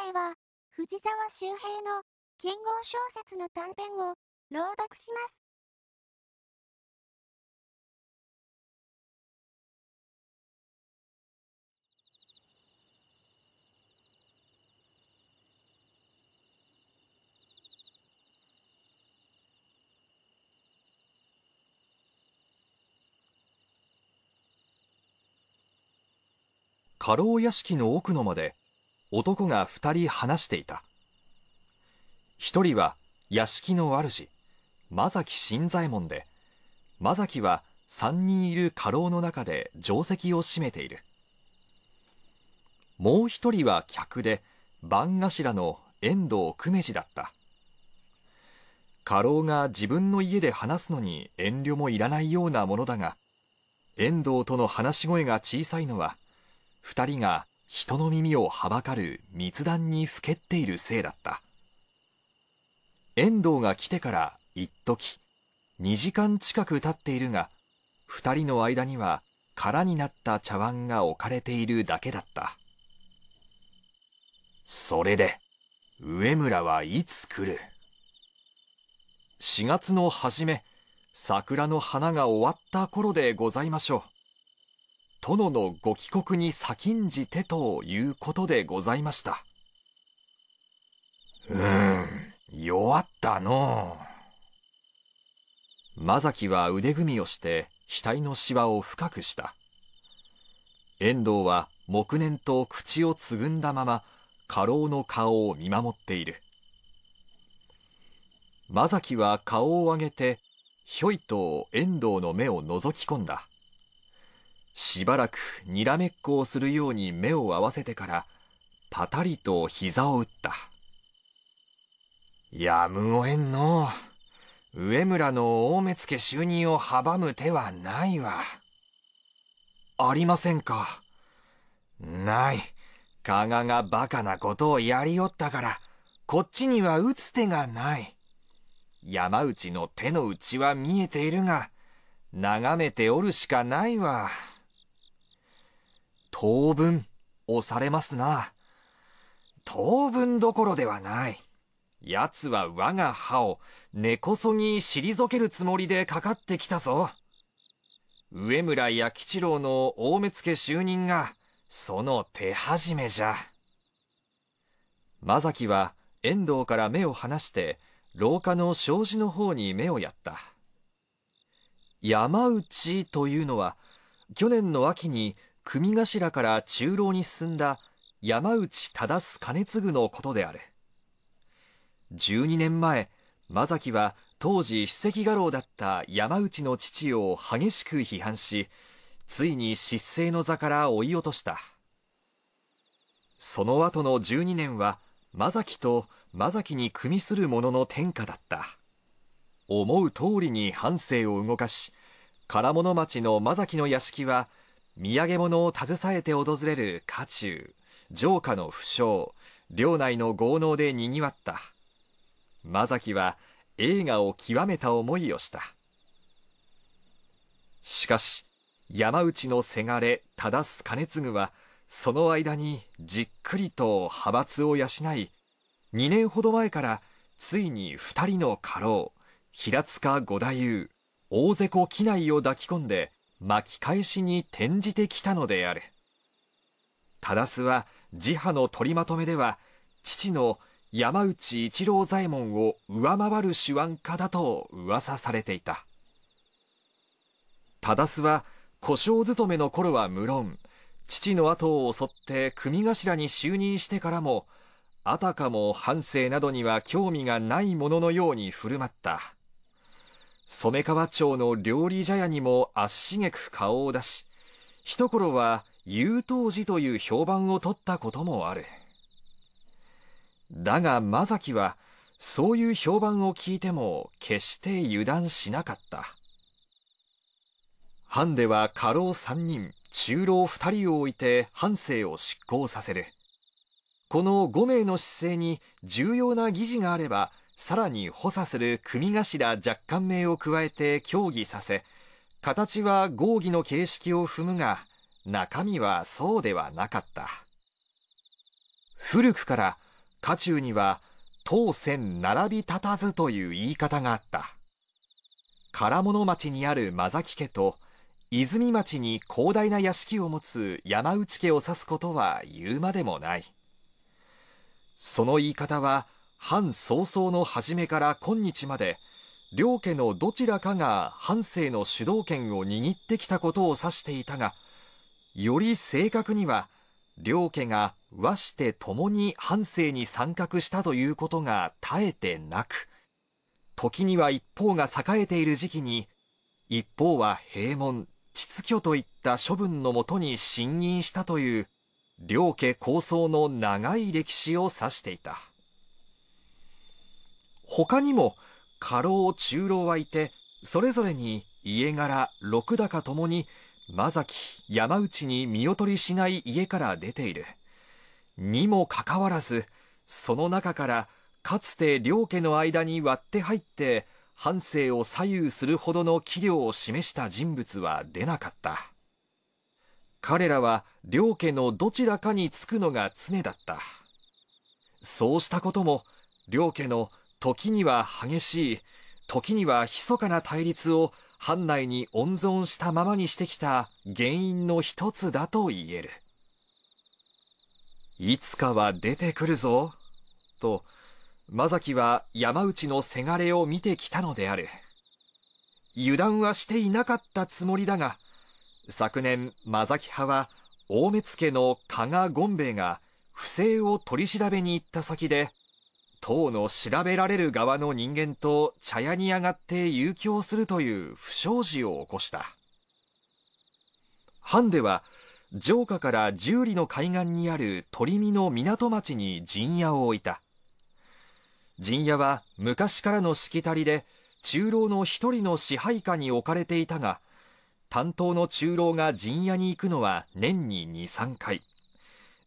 今回は、藤沢周平の剣豪小説の短編を朗読します。家老屋敷の奥の間で男が二人話していた。一人は屋敷の主、間崎新左衛門で、間崎は三人いる家老の中で定石を占めている。もう一人は客で、番頭の遠藤久米次だった。家老が自分の家で話すのに遠慮もいらないようなものだが、遠藤との話し声が小さいのは、二人が人の耳をはばかる密談にふけっているせいだった。遠藤が来てから一時、二時間近く経っているが、二人の間には空になった茶碗が置かれているだけだった。それで、上村はいつ来る？四月の初め、桜の花が終わった頃でございましょう。殿のご帰国に先んじてということでございました。うーん、弱ったの間崎は腕組みをして額のシワを深くした。遠藤は黙念と口をつぐんだまま家老の顔を見守っている。間崎は顔を上げてひょいと遠藤の目を覗き込んだ。しばらくにらめっこをするように目を合わせてから、パタリと膝を打った。やむをえんの。上村の大目付就任を阻む手はないわ。ありませんか。ない。加賀が馬鹿なことをやりよったから、こっちには打つ手がない。山内の手の内は見えているが、眺めておるしかないわ。当分、押されますな。当分どころではない。奴は我が歯を根こそぎ退けるつもりでかかってきたぞ。上村弥吉郎の大目付就任が、その手始めじゃ。間崎は遠藤から目を離して、廊下の障子の方に目をやった。山内というのは、去年の秋に組頭から中老に進んだ山内忠須兼次のことである。12年前、間崎は当時史跡家老だった山内の父を激しく批判し、ついに失勢の座から追い落とした。その後の12年は、間崎と間崎に組する者の天下だった。思う通りに半生を動かし、金物町の間崎の屋敷は土産物を携えて訪れる家中、城下の不詳、領内の豪農で賑わった。間崎は映画を極めた思いをした。しかし、山内のせがれ、忠須兼次は、その間にじっくりと派閥を養い、2年ほど前からついに二人の家老、平塚五太夫、大瀬古機内を抱き込んで、巻き返しに転じてきたのである。忠須は自派の取りまとめでは、父の山内一郎左衛門を上回る手腕家だと噂されていた。忠須は故障勤めの頃は無論、父の後を襲って組頭に就任してからも、あたかも半生などには興味がないもののように振る舞った。染川町の料理茶屋にも足しげく顔を出し、一頃は優等寺という評判を取ったこともある。だが、ま崎は、そういう評判を聞いても、決して油断しなかった。藩では家老三人、中老二人を置いて藩政を執行させる。この五名の姿勢に重要な議事があれば、さらに補佐する組頭若干名を加えて協議させ、形は合議の形式を踏むが、中身はそうではなかった。古くから家中には当線並び立たずという言い方があった唐物町にある間崎家と泉町に広大な屋敷を持つ山内家を指すことは言うまでもないその言い方は藩早々の初めから今日まで両家のどちらかが藩政の主導権を握ってきたことを指していたがより正確には両家が和して共に藩政に参画したということが絶えてなく時には一方が栄えている時期に一方は閉門秩序といった処分のもとに信任したという両家構想の長い歴史を指していた。他にも家老中老はいてそれぞれに家柄六高ともに間崎山内に見劣りしない家から出ている。にもかかわらずその中からかつて両家の間に割って入って半生を左右するほどの器量を示した人物は出なかった。彼らは両家のどちらかにつくのが常だった。そうしたことも両家の時には激しい時には密かな対立を藩内に温存したままにしてきた原因の一つだと言える。いつかは出てくるぞと間崎は山内のせがれを見てきたのである。油断はしていなかったつもりだが昨年間崎派は大目付の加賀権兵衛が不正を取り調べに行った先で党の調べられる側の人間と茶屋に上がって遊興するという不祥事を起こした。藩では城下から十里の海岸にある鳥見の港町に陣屋を置いた。陣屋は昔からのしきたりで中老の一人の支配下に置かれていたが担当の中老が陣屋に行くのは年に23回。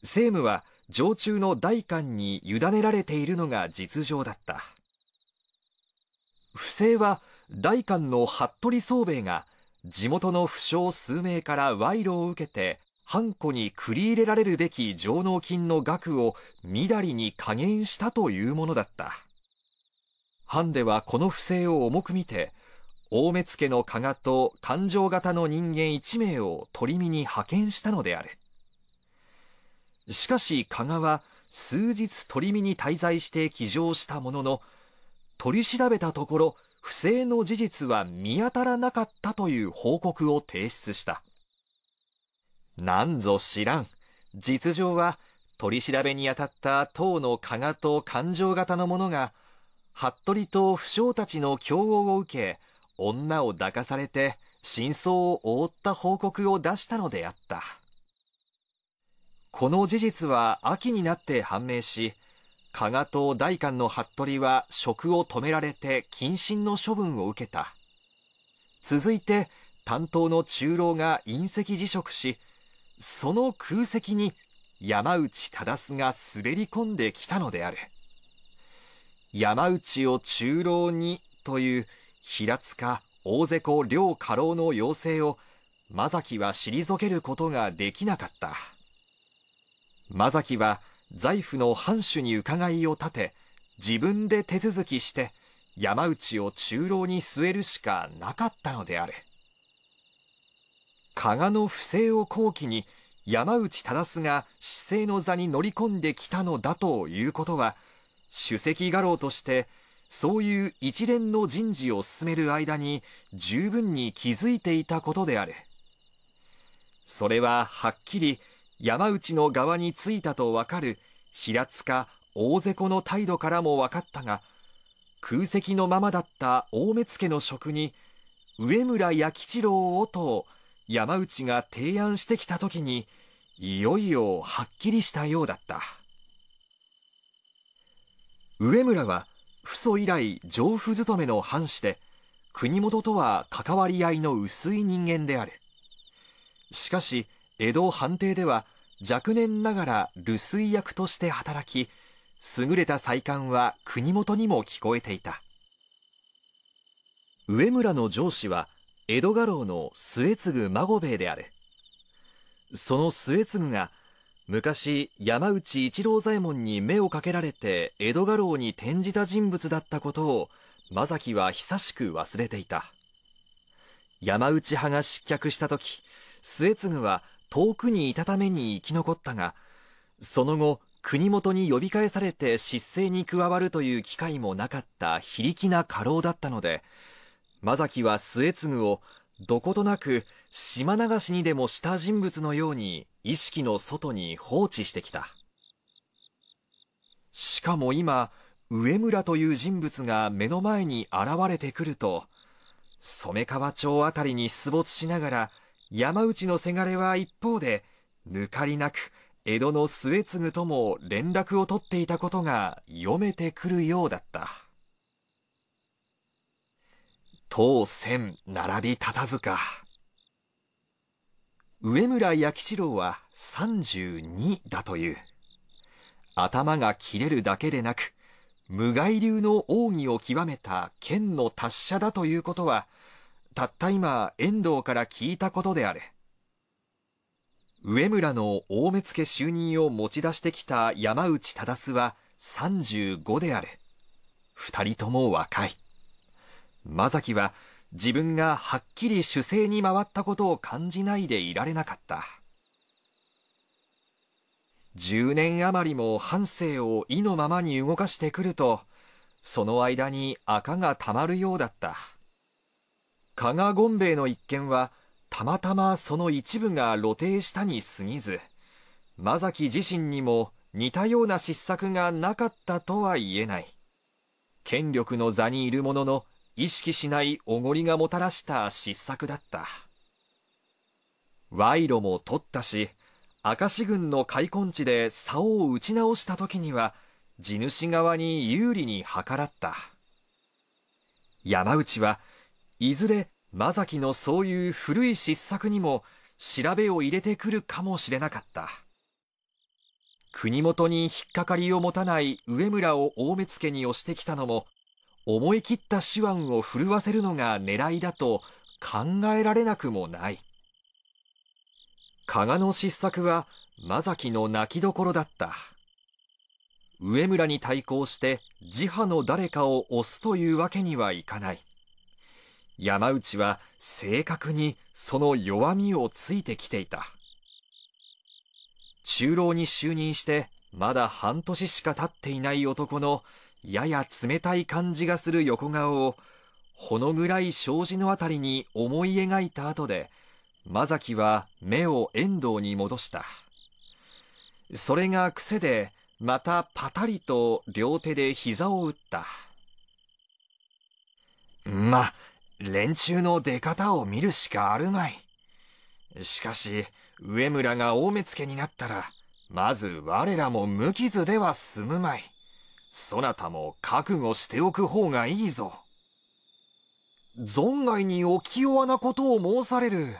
政務は常駐の代官に委ねられているのが実情だった。不正は代官の服部宗兵衛が地元の不詳数名から賄賂を受けて藩庫に繰り入れられるべき上納金の額をみだりに加減したというものだった。藩ではこの不正を重く見て大目付の加賀と勘定型の人間1名を取り身に派遣したのである。しかし加賀は数日取り身に滞在して騎乗したものの取り調べたところ不正の事実は見当たらなかったという報告を提出した。なんぞ知らん。実情は取り調べにあたった党の加賀と勘定型の者が服部と不詳たちの競合を受け女を抱かされて真相を覆った報告を出したのであった。この事実は秋になって判明し加賀と代官の服部は職を止められて謹慎の処分を受けた。続いて担当の中老が隕石辞職しその空席に山内忠が滑り込んできたのである。山内を中老にという平塚大瀬古両家老の要請を間崎は退けることができなかった。間崎は財布の藩主に伺いを立て自分で手続きして山内を中老に据えるしかなかったのである加賀の不正を好機に山内忠が市政の座に乗り込んできたのだということは首席家老としてそういう一連の人事を進める間に十分に気づいていたことであるそれははっきり山内の側についたとわかる平塚大瀬古の態度からも分かったが空席のままだった大目付の職に上村弥吉郎をと山内が提案してきた時にいよいよはっきりしたようだった。上村は父祖以来上夫勤めの藩士で国元とは関わり合いの薄い人間である。しかし江戸藩邸では若年ながら留守役として働き優れた才官は国元にも聞こえていた。上村の上司は江戸家老の末継孫兵衛であるその末継が昔山内一郎左衛門に目をかけられて江戸家老に転じた人物だったことを正樹は久しく忘れていた。山内派が失脚した時末継は遠くにいたために生き残ったがその後国元に呼び返されて失政に加わるという機会もなかった非力な家老だったので正樹は末継をどことなく島流しにでもした人物のように意識の外に放置してきた。しかも今、上村という人物が目の前に現れてくると、染川町あたりに出没しながら、山内のせがれは一方で、抜かりなく江戸の末継とも連絡を取っていたことが読めてくるようだった。当千並び立たずか。上村弥吉郎は32だという。頭が切れるだけでなく、無害流の奥義を極めた剣の達者だということは、たった今遠藤から聞いたことである。上村の大目付就任を持ち出してきた山内忠は35である。二人とも若い。正樹は自分がはっきり主勢に回ったことを感じないでいられなかった。10年余りも半生を意のままに動かしてくると、その間に赤がたまるようだった。加賀権兵衛の一件は、たまたまその一部が露呈したに過ぎず、正樹自身にも似たような失策がなかったとは言えない。権力の座にいる者の意識しないおごりがもたらした失策だった。賄賂も取ったし、明石軍の開墾地で竿を打ち直した時には、地主側に有利に計らった。山内はいずれ正樹のそういう古い失策にも調べを入れてくるかもしれなかった。国元に引っかかりを持たない上村を大目付に押してきたのも、思い切った手腕を振るわせるのが狙いだと考えられなくもない。加賀の失策は正樹の泣きどころだった。上村に対抗して自派の誰かを押すというわけにはいかない。山内は正確にその弱みをついてきていた。中老に就任してまだ半年しか経っていない男のやや冷たい感じがする横顔を、ほのぐらい障子のあたりに思い描いた後で、正樹は目を遠藤に戻した。それが癖で、またパタリと両手で膝を打った。まあ、連中の出方を見るしかあるまい。しかし、上村が大目付になったら、まず我らも無傷では済むまい。そなたも覚悟しておく方がいいぞ。存外にお気弱なことを申される。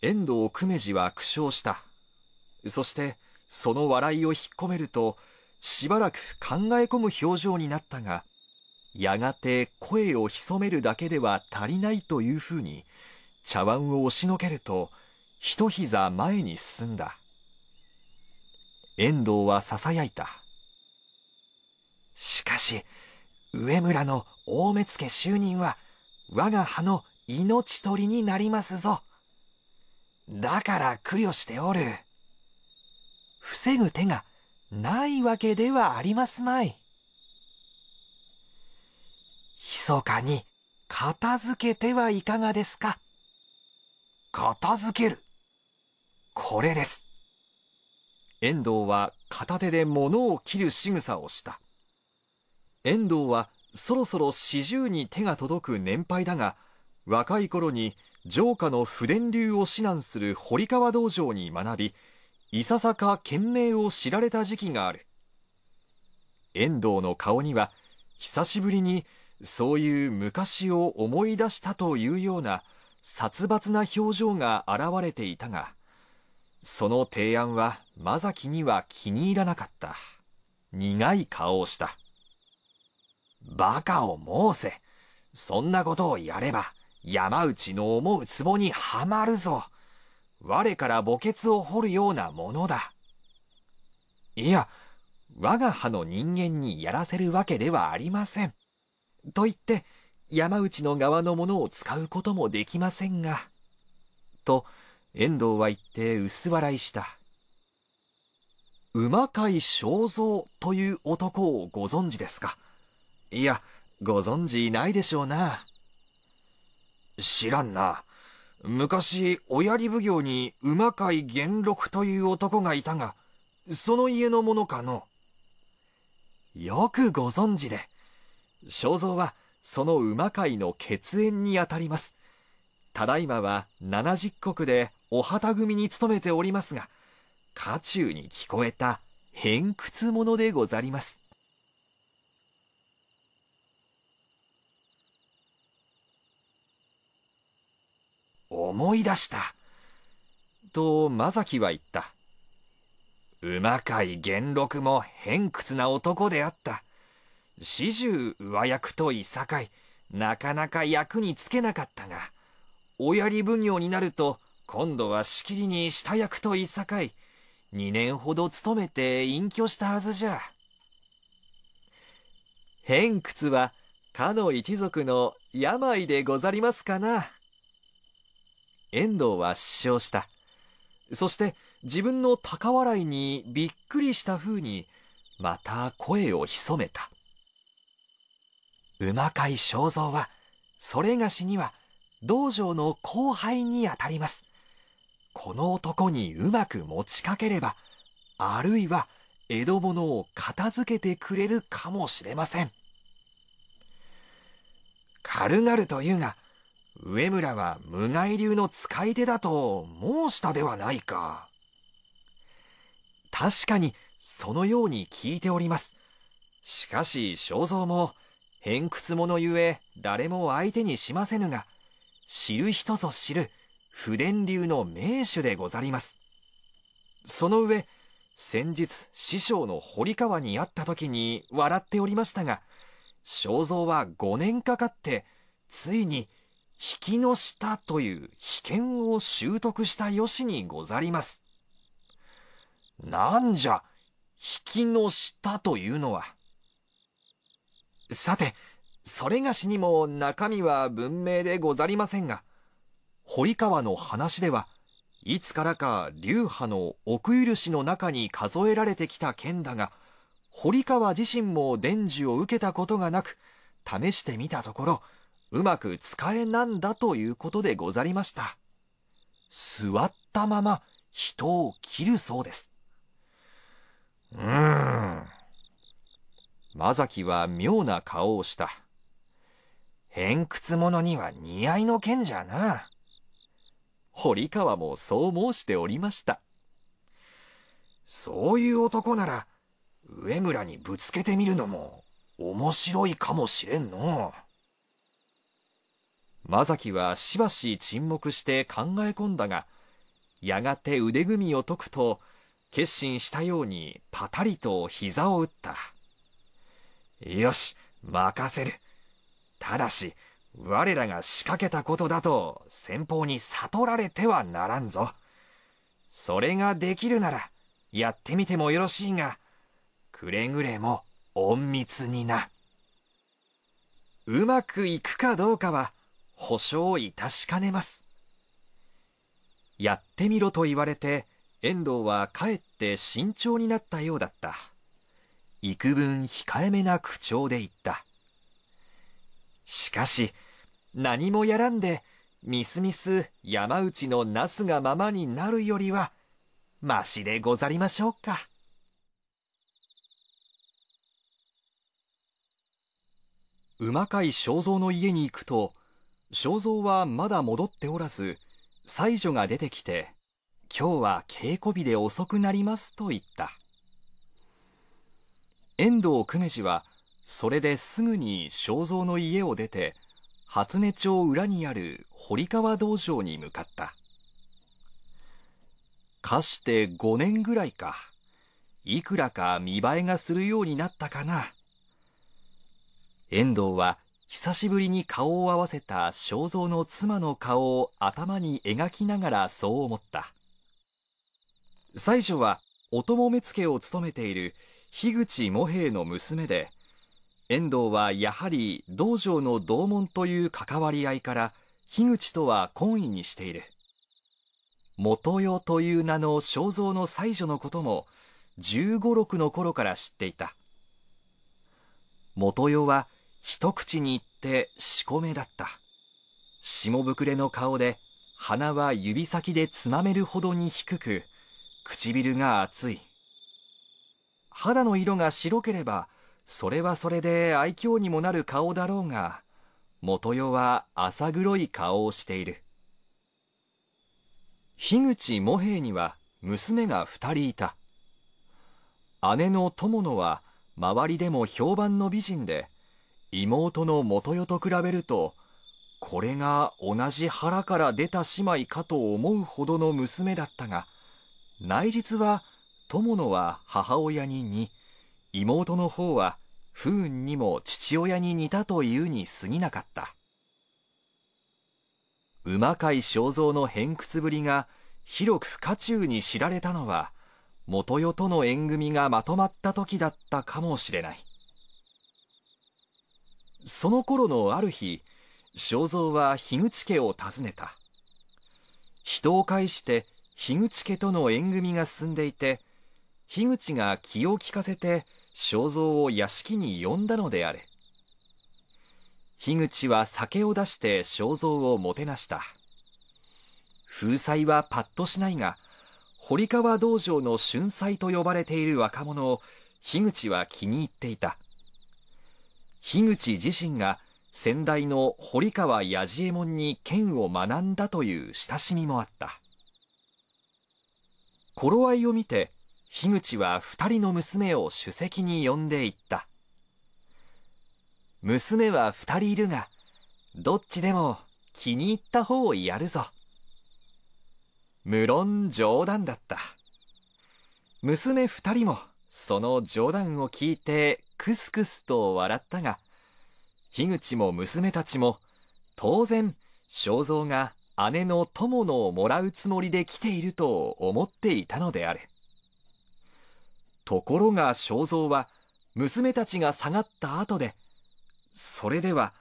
遠藤久米次は苦笑した。そして、その笑いを引っ込めると、しばらく考え込む表情になったが、やがて声を潜めるだけでは足りないというふうに、茶碗を押しのけると、一膝前に進んだ。遠藤は囁いた。しかし、上村の大目付就任は、我が派の命取りになりますぞ。だから苦慮しておる。防ぐ手がないわけではありますまい。密かに片付けてはいかがですか？片付ける。これです。遠藤は片手で物を切る仕草をした。遠藤はそろそろ四十に手が届く年配だが、若い頃に城下の不伝流を指南する堀川道場に学び、いささか賢明を知られた時期がある。遠藤の顔には、久しぶりにそういう昔を思い出したというような殺伐な表情が現れていたが、その提案は正樹には気に入らなかった。苦い顔をした。バカを申せ。そんなことをやれば、山内の思う壺にはまるぞ。我から墓穴を掘るようなものだ。いや、我が派の人間にやらせるわけではありません。と言って、山内の側のものを使うこともできませんが。と、遠藤は言って薄笑いした。馬飼正蔵という男をご存知ですか？いや、ご存知ないでしょうな。知らんな。昔、お槍奉行に馬飼元禄という男がいたが、その家のものかの？よくご存知で。正蔵は、その馬飼の血縁にあたります。ただいまは七十石でお旗組に勤めておりますが、家中に聞こえた偏屈者でござります。思い出した。と、まさきは言った。馬飼元禄も偏屈な男であった。始終上役といさかい、なかなか役につけなかったが、お槍奉行になると、今度はしきりに下役といさかい、二年ほど勤めて隠居したはずじゃ。偏屈は、かの一族の病でござりますかな。遠藤は失笑した。そして自分の高笑いにびっくりした風に、また声を潜めた。馬飼正蔵は、それがしには、道場の後輩にあたります。この男にうまく持ちかければ、あるいは江戸物を片付けてくれるかもしれません。軽々というが、上村は無害流の使い手だと申したではないか。確かにそのように聞いております。しかし正蔵も偏屈者ゆえ誰も相手にしませぬが、知る人ぞ知る不伝流の名手でござります。その上、先日師匠の堀川に会った時に笑っておりましたが、正蔵は5年かかって、ついに引きの下という被験を習得したよしにござります。なんじゃ、引きの下というのは。さて、それがしにも中身は文明でござりませんが、堀川の話では、いつからか流派の奥許しの中に数えられてきた剣だが、堀川自身も伝授を受けたことがなく、試してみたところ、うまく使えなんだということでござりました。座ったまま人を切るそうです。うーん。まざきは妙な顔をした。偏屈者には似合いの剣じゃな。堀川もそう申しておりました。そういう男なら、上村にぶつけてみるのも面白いかもしれんの。マザキはしばし沈黙して考え込んだが、やがて腕組みを解くと、決心したようにパタリと膝を打った。よし、任せる。ただし、我らが仕掛けたことだと先方に悟られてはならんぞ。それができるなら、やってみてもよろしいが、くれぐれも隠密にな。うまくいくかどうかは、保証いたしかねます。やってみろと言われて、遠藤はかえって慎重になったようだった。幾分控えめな口調で言った。しかし、何もやらんで、みすみす山内のなすがままになるよりは、ましでござりましょうか。馬飼正蔵の家に行くと、正蔵はまだ戻っておらず、妻女が出てきて、今日は稽古日で遅くなりますと言った。遠藤久米次は、それですぐに正蔵の家を出て、初音町裏にある堀川道場に向かった。かして5年ぐらいか。いくらか見栄えがするようになったかな。遠藤は久しぶりに顔を合わせた正蔵の妻の顔を頭に描きながらそう思った妻女はお供目付を務めている樋口茂平の娘で遠藤はやはり道場の同門という関わり合いから樋口とは懇意にしている。元代という名の正蔵の妻女のことも15、6の頃から知っていた。元代は一口に言ってしこめだった。下膨れの顔で鼻は指先でつまめるほどに低く唇が厚い。肌の色が白ければそれはそれで愛嬌にもなる顔だろうが元代は浅黒い顔をしている。樋口茂平には娘が二人いた。姉の友野は周りでも評判の美人で妹の元代と比べるとこれが同じ腹から出た姉妹かと思うほどの娘だったが内実は友野は母親に似妹の方は不運にも父親に似たというに過ぎなかった。馬飼正蔵の偏屈ぶりが広く家中に知られたのは元代との縁組がまとまった時だったかもしれない。その頃のある日正蔵は樋口家を訪ねた。人を介して樋口家との縁組が進んでいて樋口が気を利かせて正蔵を屋敷に呼んだのである樋口は酒を出して正蔵をもてなした。風采はパッとしないが堀川道場の春菜と呼ばれている若者を樋口は気に入っていた。樋口自身が先代の堀川彌次右衛門に剣を学んだという親しみもあった。頃合いを見て樋口は二人の娘を首席に呼んでいった娘は二人いるがどっちでも気に入った方をやるぞ無論冗談だった。娘二人もその冗談を聞いてクスクスと笑ったが、樋口も娘たちも当然正蔵が姉の友のをもらうつもりで来ていると思っていたのである。ところが正蔵は娘たちが下がった後で、それでは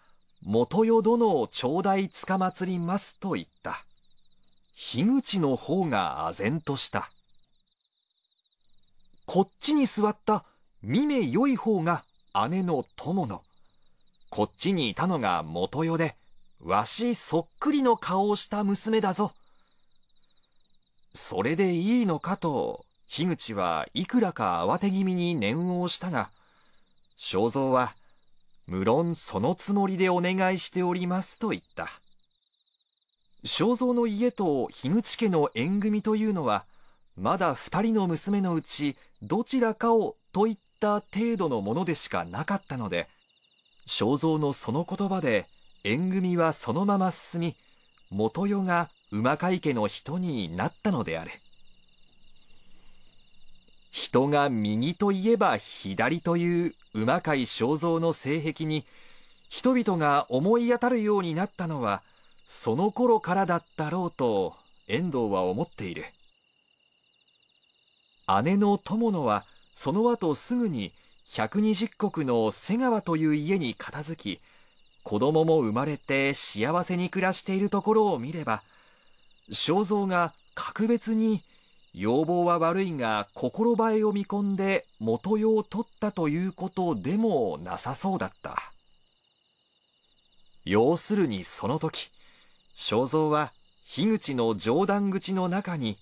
元代殿を頂戴つかまつりますと言った。樋口の方が唖然とした。こっちに座った見目良い方が姉の友の。こっちにいたのが元代で、わしそっくりの顔をした娘だぞ。それでいいのかと、樋口はいくらか慌て気味に念を押したが、正蔵は、無論そのつもりでお願いしておりますと言った。正蔵の家と樋口家の縁組というのは、まだ二人の娘のうちどちらかをといった程度のものでしかなかったので、正蔵のその言葉で縁組はそのまま進み、元代が馬飼家の人になったのである。人が右といえば左という馬飼正蔵の性癖に、人々が思い当たるようになったのは、その頃からだったろうと遠藤は思っている。姉の友野はその後すぐに百二十石の瀬川という家に片付き子供も生まれて幸せに暮らしているところを見れば正蔵が格別に要望は悪いが心映えを見込んで元用を取ったということでもなさそうだった。要するにその時正蔵は樋口の冗談口の中に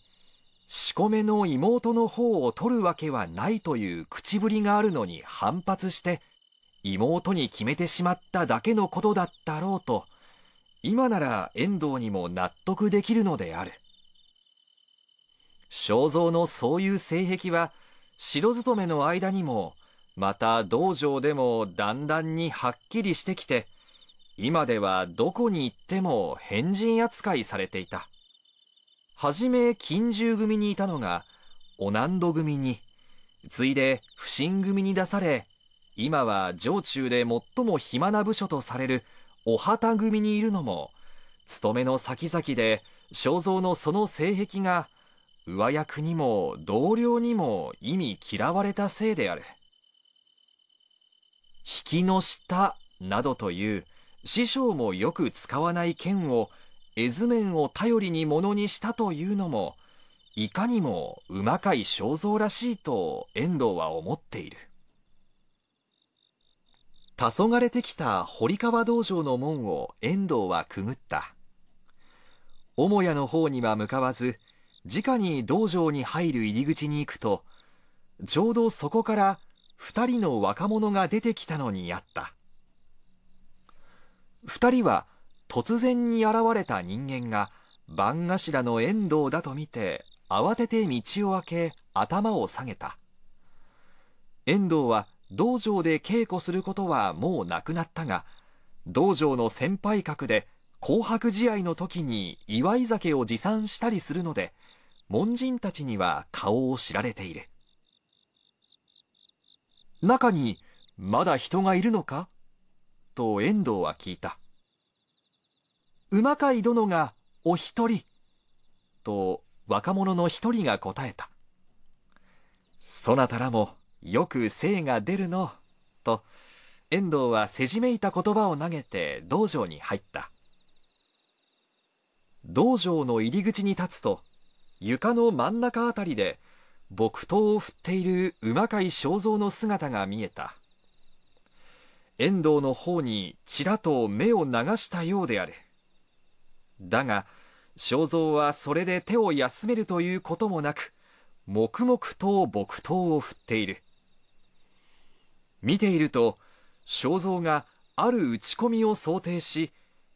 仕込めの妹の方を取るわけはないという口ぶりがあるのに反発して妹に決めてしまっただけのことだったろうと今なら遠藤にも納得できるのである。正蔵のそういう性癖は城勤めの間にもまた道場でもだんだんにはっきりしてきて今ではどこに行っても変人扱いされていた。はじめ近習組にいたのが、お難度組に、ついで不審組に出され、今は城中で最も暇な部署とされるお旗組にいるのも勤めの先々で正蔵のその性癖が上役にも同僚にも意味嫌われたせいである。引きの下などという師匠もよく使わない剣を絵図面を頼りにものにしたというのもいかにもうまかい肖像らしいと遠藤は思っている。黄昏てきた堀川道場の門を遠藤はくぐった。母屋の方には向かわず直に道場に入る入り口に行くとちょうどそこから二人の若者が出てきたのにあった。二人は突然に現れた人間が番頭の遠藤だと見て慌てて道を開け頭を下げた。遠藤は道場で稽古することはもうなくなったが道場の先輩格で紅白試合の時に祝い酒を持参したりするので門人たちには顔を知られている。中にまだ人がいるのか？と遠藤は聞いた。馬飼殿がお一人。と若者の一人が答えた。そなたらもよく精が出るの？と遠藤はせじめいた言葉を投げて道場に入った。道場の入り口に立つと床の真ん中あたりで木刀を振っている馬飼正蔵の姿が見えた。遠藤の方にちらと目を流したようであるだが正蔵はそれで手を休めるということもなく黙々と木刀を振っている。見ていると正蔵がある打ち込みを想定し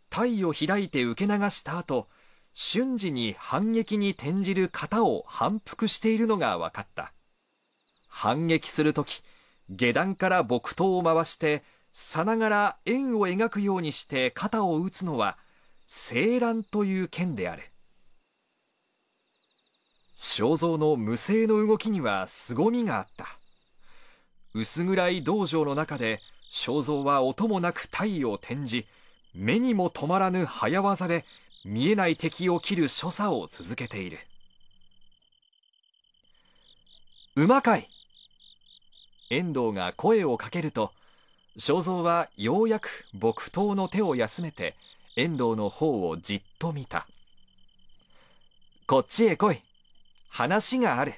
体を開いて受け流した後瞬時に反撃に転じる型を反復しているのが分かった。反撃する時下段から木刀を回してさながら円を描くようにして肩を打つのは青蘭という剣である正蔵の無声の動きには凄みがあった。薄暗い道場の中で正蔵は音もなく体を転じ目にも止まらぬ早業で見えない敵を切る所作を続けている。うまかい。遠藤が声をかけると正蔵はようやく木刀の手を休めて遠藤の方をじっと見た。こっちへ来い。話がある。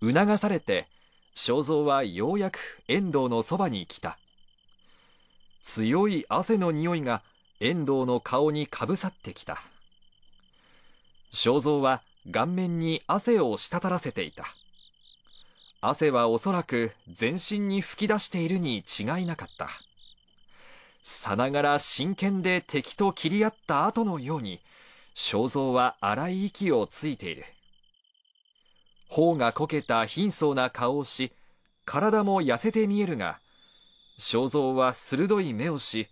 促されて正蔵はようやく遠藤のそばに来た。強い汗の匂いが遠藤の顔にかぶさってきた。正蔵は顔面に汗を滴らせていた。汗はおそらく全身に吹き出しているに違いなかった。さながら真剣で敵と切り合った後のように正蔵は荒い息をついている。頬がこけた貧相な顔をし体も痩せて見えるが正蔵は鋭い目をし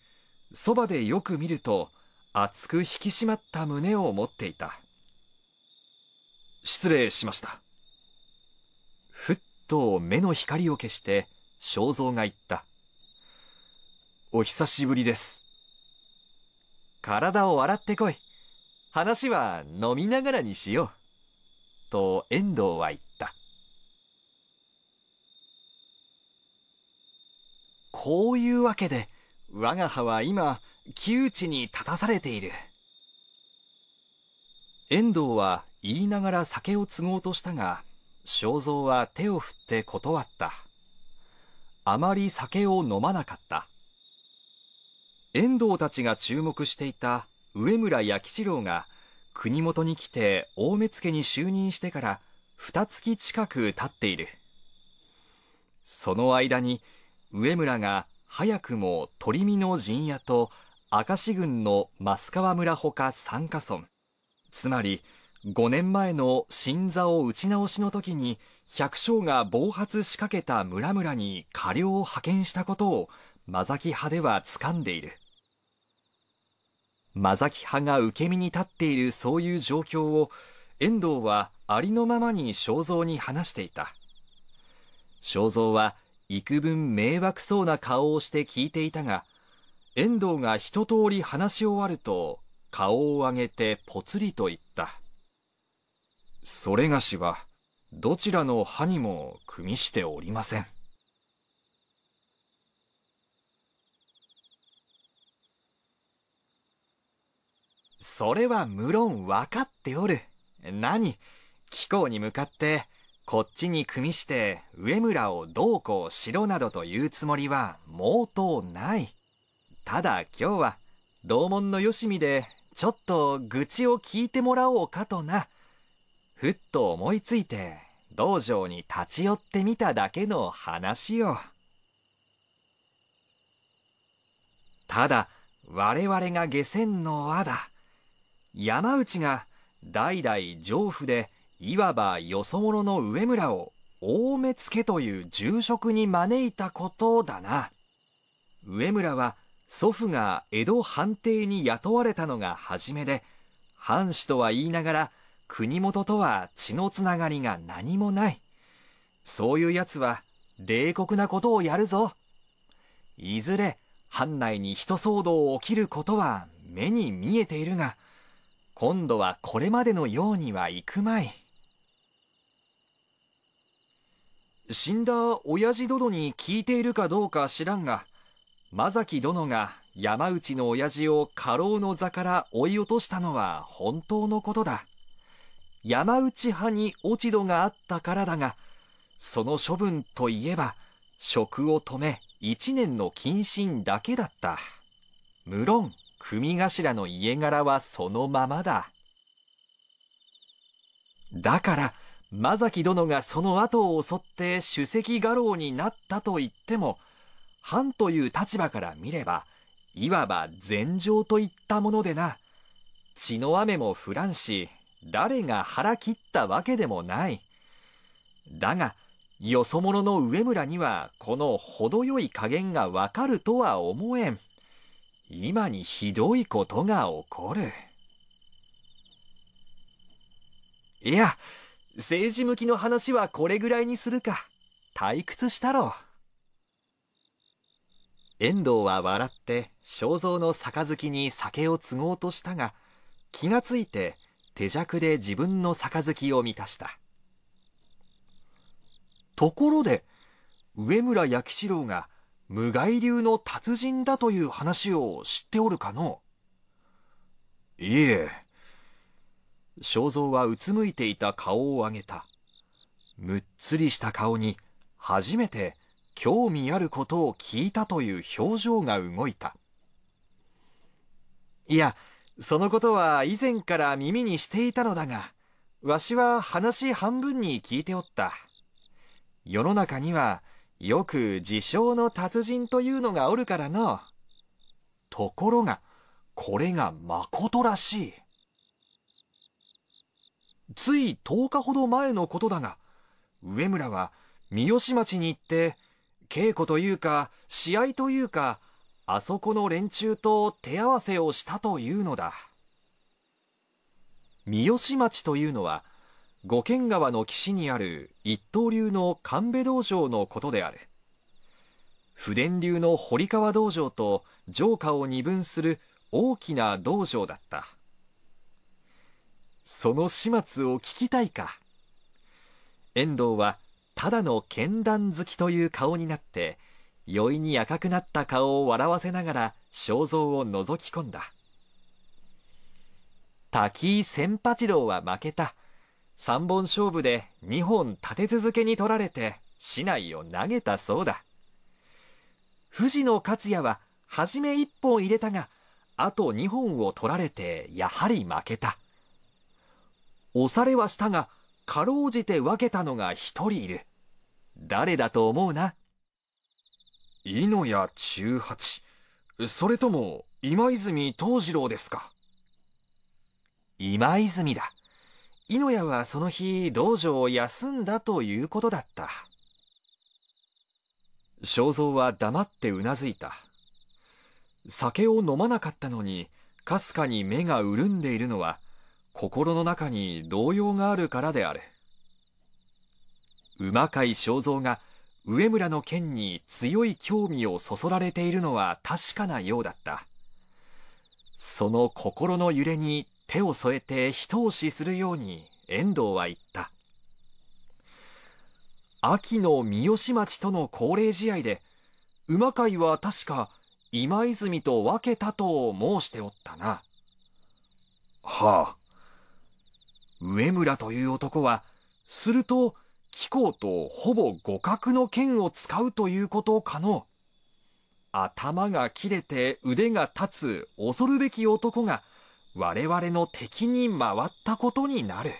そばでよく見ると厚く引き締まった胸を持っていた。失礼しました。ふっと目の光を消して正蔵が言った。お久しぶりです。体を洗ってこい。話は飲みながらにしよう。と遠藤は言った。こういうわけで我が輩は今窮地に立たされている。遠藤は言いながら酒を継ごうとしたが正蔵は手を振って断った。あまり酒を飲まなかった。遠藤たちが注目していた上村弥吉郎が国元に来て大目付に就任してから二月近く経っている。その間に上村が早くも鳥見の陣屋と明石郡の増川村ほか三家村。つまり5年前の新座を打ち直しの時に百姓が暴発しかけた村々に過料を派遣したことを間崎派では掴んでいる。間崎派が受け身に立っているそういう状況を遠藤はありのままに正蔵に話していた。正蔵は幾分迷惑そうな顔をして聞いていたが、遠藤が一通り話し終わると、顔を上げてぽつりと言った。それがしは、どちらの歯にも組みしておりません。それは無論分かっておる。何貴公に向かって、こっちに組みして上村をどうこうしろなどというつもりは毛頭ない。ただ今日は同門のよしみでちょっと愚痴を聞いてもらおうかとな。ふっと思いついて道場に立ち寄ってみただけの話よ。ただ我々が下船の輪だ。山内が代々上府でいわばよそ者の上村を大目付という住職に招いたことだな。上村は祖父が江戸藩邸に雇われたのが初めで、藩士とは言いながら国元とは血のつながりが何もない。そういう奴は冷酷なことをやるぞ。いずれ藩内に人騒動起きることは目に見えているが、今度はこれまでのようにはいくまい。死んだ親父殿に聞いているかどうか知らんが、間崎殿が山内の親父を家老の座から追い落としたのは本当のことだ。山内派に落ち度があったからだが、その処分といえば、職を止め一年の謹慎だけだった。無論、組頭の家柄はそのままだ。だから、間崎殿がその後を襲って首席家老になったと言っても、藩という立場から見れば、いわば禅情といったものでな。血の雨も降らんし、誰が腹切ったわけでもない。だが、よそ者の上村には、この程よい加減がわかるとは思えん。今にひどいことが起こる。いや、政治向きの話はこれぐらいにするか。退屈したろ。遠藤は笑って正蔵の杯に酒を継ごうとしたが、気がついて手酌で自分の杯を満たした。ところで、上村焼四郎が無害流の達人だという話を知っておるかの？いえ。正蔵はうつむいていた顔を上げた。むっつりした顔に初めて興味あることを聞いたという表情が動いた。いや、そのことは以前から耳にしていたのだが、わしは話半分に聞いておった。世の中にはよく自称の達人というのがおるからの。ところが、これがまことらしい。つい10日ほど前のことだが、上村は三好町に行って、稽古というか、試合というか、あそこの連中と手合わせをしたというのだ。三好町というのは、五軒川の岸にある一刀流の神戸道場のことである。不伝流の堀川道場と城下を二分する大きな道場だった。その始末を聞きたいか。遠藤はただの剣談好きという顔になって、酔いに赤くなった顔を笑わせながら肖像を覗き込んだ。滝井千八郎は負けた。三本勝負で二本立て続けに取られて市内を投げたそうだ。藤野克也は初め一本入れたが、あと二本を取られてやはり負けた。押されはしたが、かろうじて分けたのが一人いる。誰だと思うな？井野谷中八。それとも今泉藤次郎ですか？今泉だ。井野谷はその日道場を休んだということだった。正蔵は黙ってうなずいた。酒を飲まなかったのに、かすかに目が潤んでいるのは、心の中に動揺があるからである。馬飼正蔵が上村の剣に強い興味をそそられているのは確かなようだった。その心の揺れに手を添えて一押しするように遠藤は言った。秋の三好町との恒例試合で馬飼は確か今泉と分けたと申しておったな。はあ。上村という男はすると貴公とほぼ互角の剣を使うということかの頭が切れて腕が立つ恐るべき男が我々の敵に回ったことになる。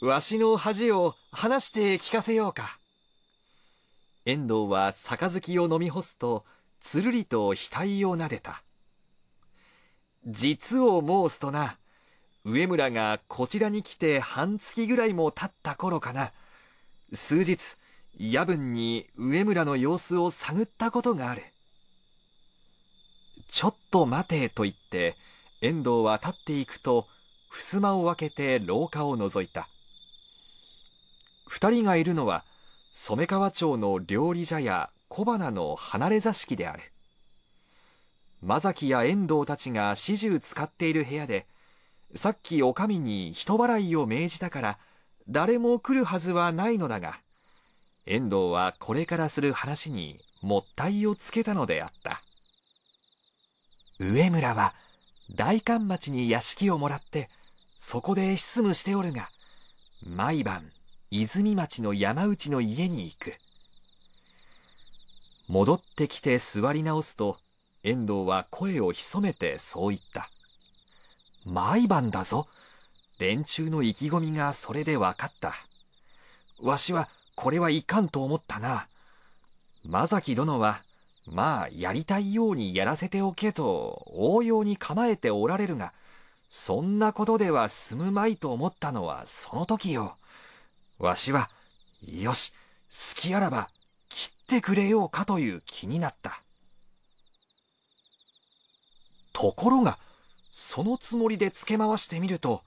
わしの恥を話して聞かせようか。遠藤は杯を飲み干すと、つるりと額を撫でた。実を申すとな、上村がこちらに来て半月ぐらいも経った頃かな。数日、夜分に上村の様子を探ったことがある。ちょっと待てと言って、遠藤は立っていくと、襖を開けて廊下を覗いた。二人がいるのは、染川町の料理茶屋小花の離れ座敷である。間崎や遠藤たちが始終使っている部屋で、さっきお上に人払いを命じたから、誰も来るはずはないのだが、遠藤はこれからする話にもったいをつけたのであった。上村は大寒町に屋敷をもらって、そこで執務しておるが、毎晩、泉町の山内の家に行く。戻ってきて座り直すと、遠藤は声を潜めてそう言った。毎晩だぞ。連中の意気込みがそれで分かった。わしはこれはいかんと思ったな。間崎殿は、まあやりたいようにやらせておけと応用に構えておられるが、そんなことでは済むまいと思ったのはその時よ。わしは、よし、好きあらば切ってくれようかという気になった。ところが、そのつもりで付け回してみると、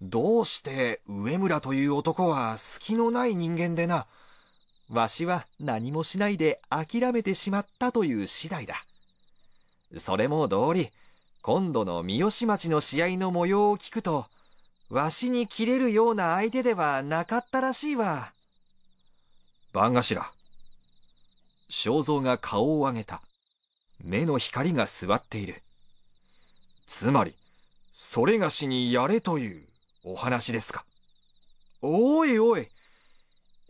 どうして上村という男は隙のない人間でな、わしは何もしないで諦めてしまったという次第だ。それも通り、今度の三好町の試合の模様を聞くと、わしに切れるような相手ではなかったらしいわ。番頭。正蔵が顔を上げた。目の光が座っている。つまり、それがしにやれというお話ですか。おいおい。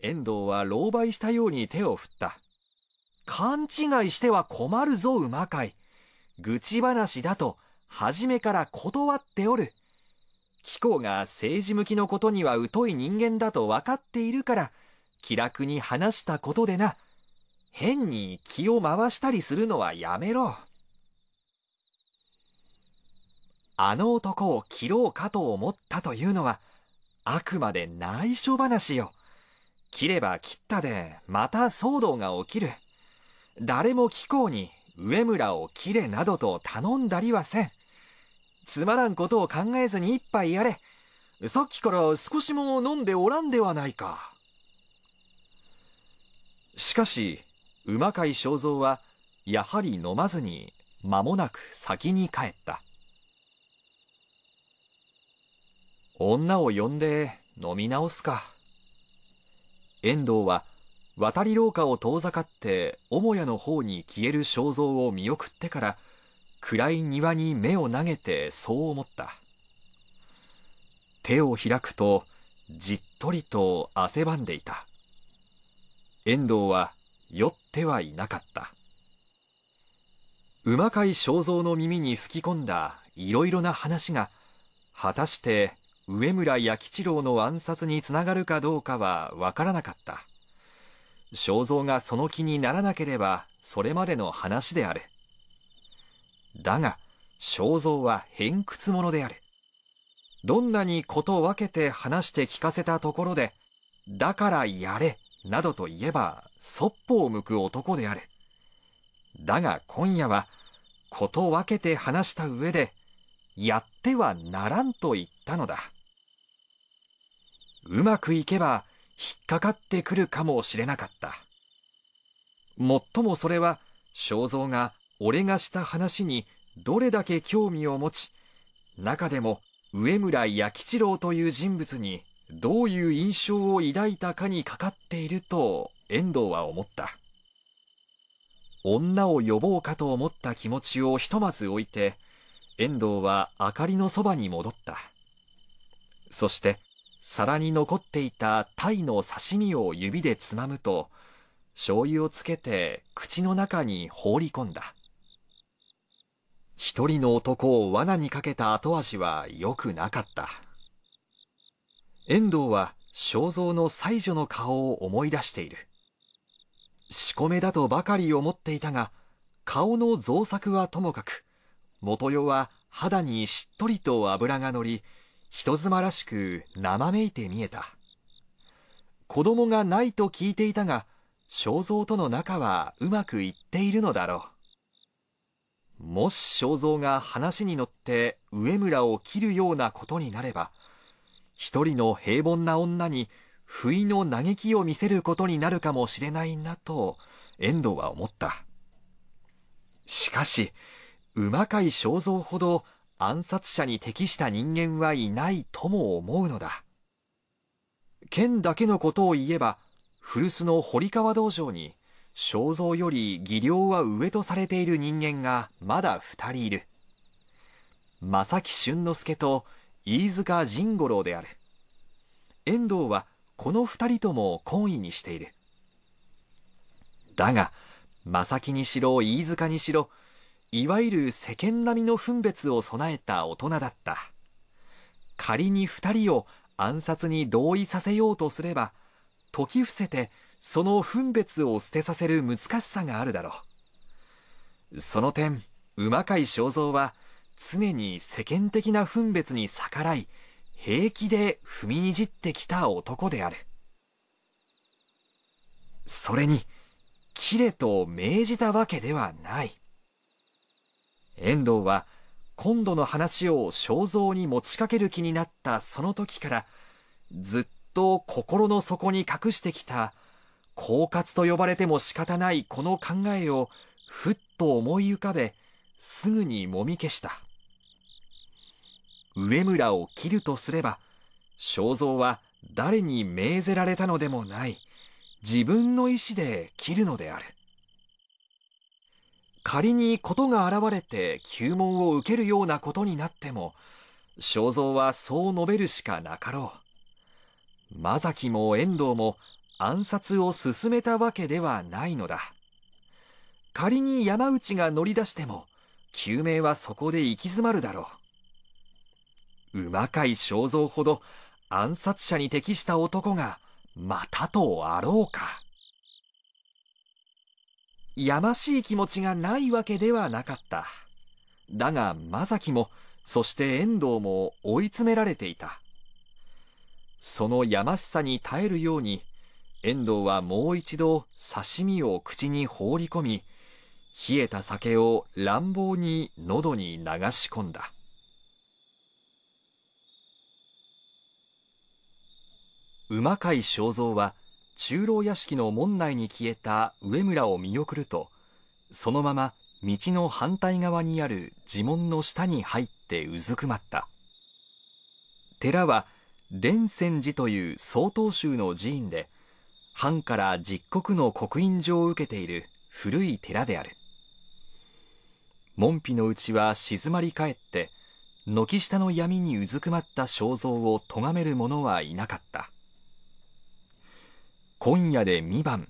遠藤は狼狽したように手を振った。勘違いしては困るぞ、馬飼。愚痴話だと、初めから断っておる。貴公が政治向きのことには疎い人間だと分かっているから、気楽に話したことでな。変に気を回したりするのはやめろ。あの男を切ろうかと思ったというのは、あくまで内緒話よ。切れば切ったで、また騒動が起きる。誰も貴公に上村を切れなどと頼んだりはせん。つまらんことを考えずに一杯やれ。さっきから少しも飲んでおらんではないか。しかし、馬飼正蔵は、やはり飲まずに、間もなく先に帰った。女を呼んで飲み直すか。遠藤は渡り廊下を遠ざかって母屋の方に消える肖像を見送ってから暗い庭に目を投げてそう思った。手を開くとじっとりと汗ばんでいた。遠藤は酔ってはいなかった。馬飼正蔵の耳に吹き込んだいろいろな話が果たして上村弥吉郎の暗殺につながるかどうかはわからなかった。正蔵がその気にならなければ、それまでの話である。だが、正蔵は偏屈者である。どんなにこと分けて話して聞かせたところで、だからやれ、などと言えば、そっぽを向く男である。だが今夜は、こと分けて話した上で、やってはならんと言ったのだ。うまくいけば引、っかかってくるかもしれなかった。もっともそれは正蔵が俺がした話にどれだけ興味を持ち、中でも上村弥吉郎という人物にどういう印象を抱いたかにかかっていると遠藤は思った。女を呼ぼうかと思った気持ちをひとまず置いて、遠藤は明かりのそばに戻った。そして、皿に残っていた鯛の刺身を指でつまむと、醤油をつけて口の中に放り込んだ。一人の男を罠にかけた後味は良くなかった。遠藤は正蔵の妻女の顔を思い出している。仕込めだとばかり思っていたが、顔の造作はともかく、元代は肌にしっとりと油が乗り、人妻らしく生めいて見えた。子供がないと聞いていたが、正蔵との仲はうまくいっているのだろう。もし正蔵が話に乗って上村を切るようなことになれば、一人の平凡な女に不意の嘆きを見せることになるかもしれないなと遠藤は思った。しかし、うまかい肖像ほど暗殺者に適した人間はいないとも思うのだ。剣だけのことを言えば、古巣の堀川道場に、肖像より技量は上とされている人間がまだ二人いる。正木俊之助と飯塚仁五郎である。遠藤はこの二人とも懇意にしている。だが、正木にしろ飯塚にしろ、いわゆる世間並みの分別を備えた大人だった。仮に二人を暗殺に同意させようとすれば、時伏せてその分別を捨てさせる難しさがあるだろう。その点、うまかい肖像は常に世間的な分別に逆らい、平気で踏みにじってきた男である。それに、切れと命じたわけではない。遠藤は、今度の話を正蔵に持ちかける気になったその時から、ずっと心の底に隠してきた、狡猾と呼ばれても仕方ないこの考えを、ふっと思い浮かべ、すぐにもみ消した。上村を切るとすれば、正蔵は誰に命ぜられたのでもない、自分の意志で切るのである。仮に事が現れて糾問を受けるようなことになっても、正蔵はそう述べるしかなかろう。正木も遠藤も暗殺を進めたわけではないのだ。仮に山内が乗り出しても、救命はそこで行き詰まるだろう。うまかい肖像ほど暗殺者に適した男がまたとあろうか。やましい気持ちがないわけではなかった。だが、正樹も、そして遠藤も追い詰められていた。そのやましさに耐えるように、遠藤はもう一度刺身を口に放り込み、冷えた酒を乱暴に喉に流し込んだ。馬飼正蔵は中老屋敷の門内に消えた上村を見送るとそのまま道の反対側にある寺門の下に入ってうずくまった。寺は蓮泉寺という曹洞宗の寺院で藩から実国の刻印状を受けている古い寺である。門扉の内は静まり返って軒下の闇にうずくまった肖像を咎める者はいなかった。今夜で2番。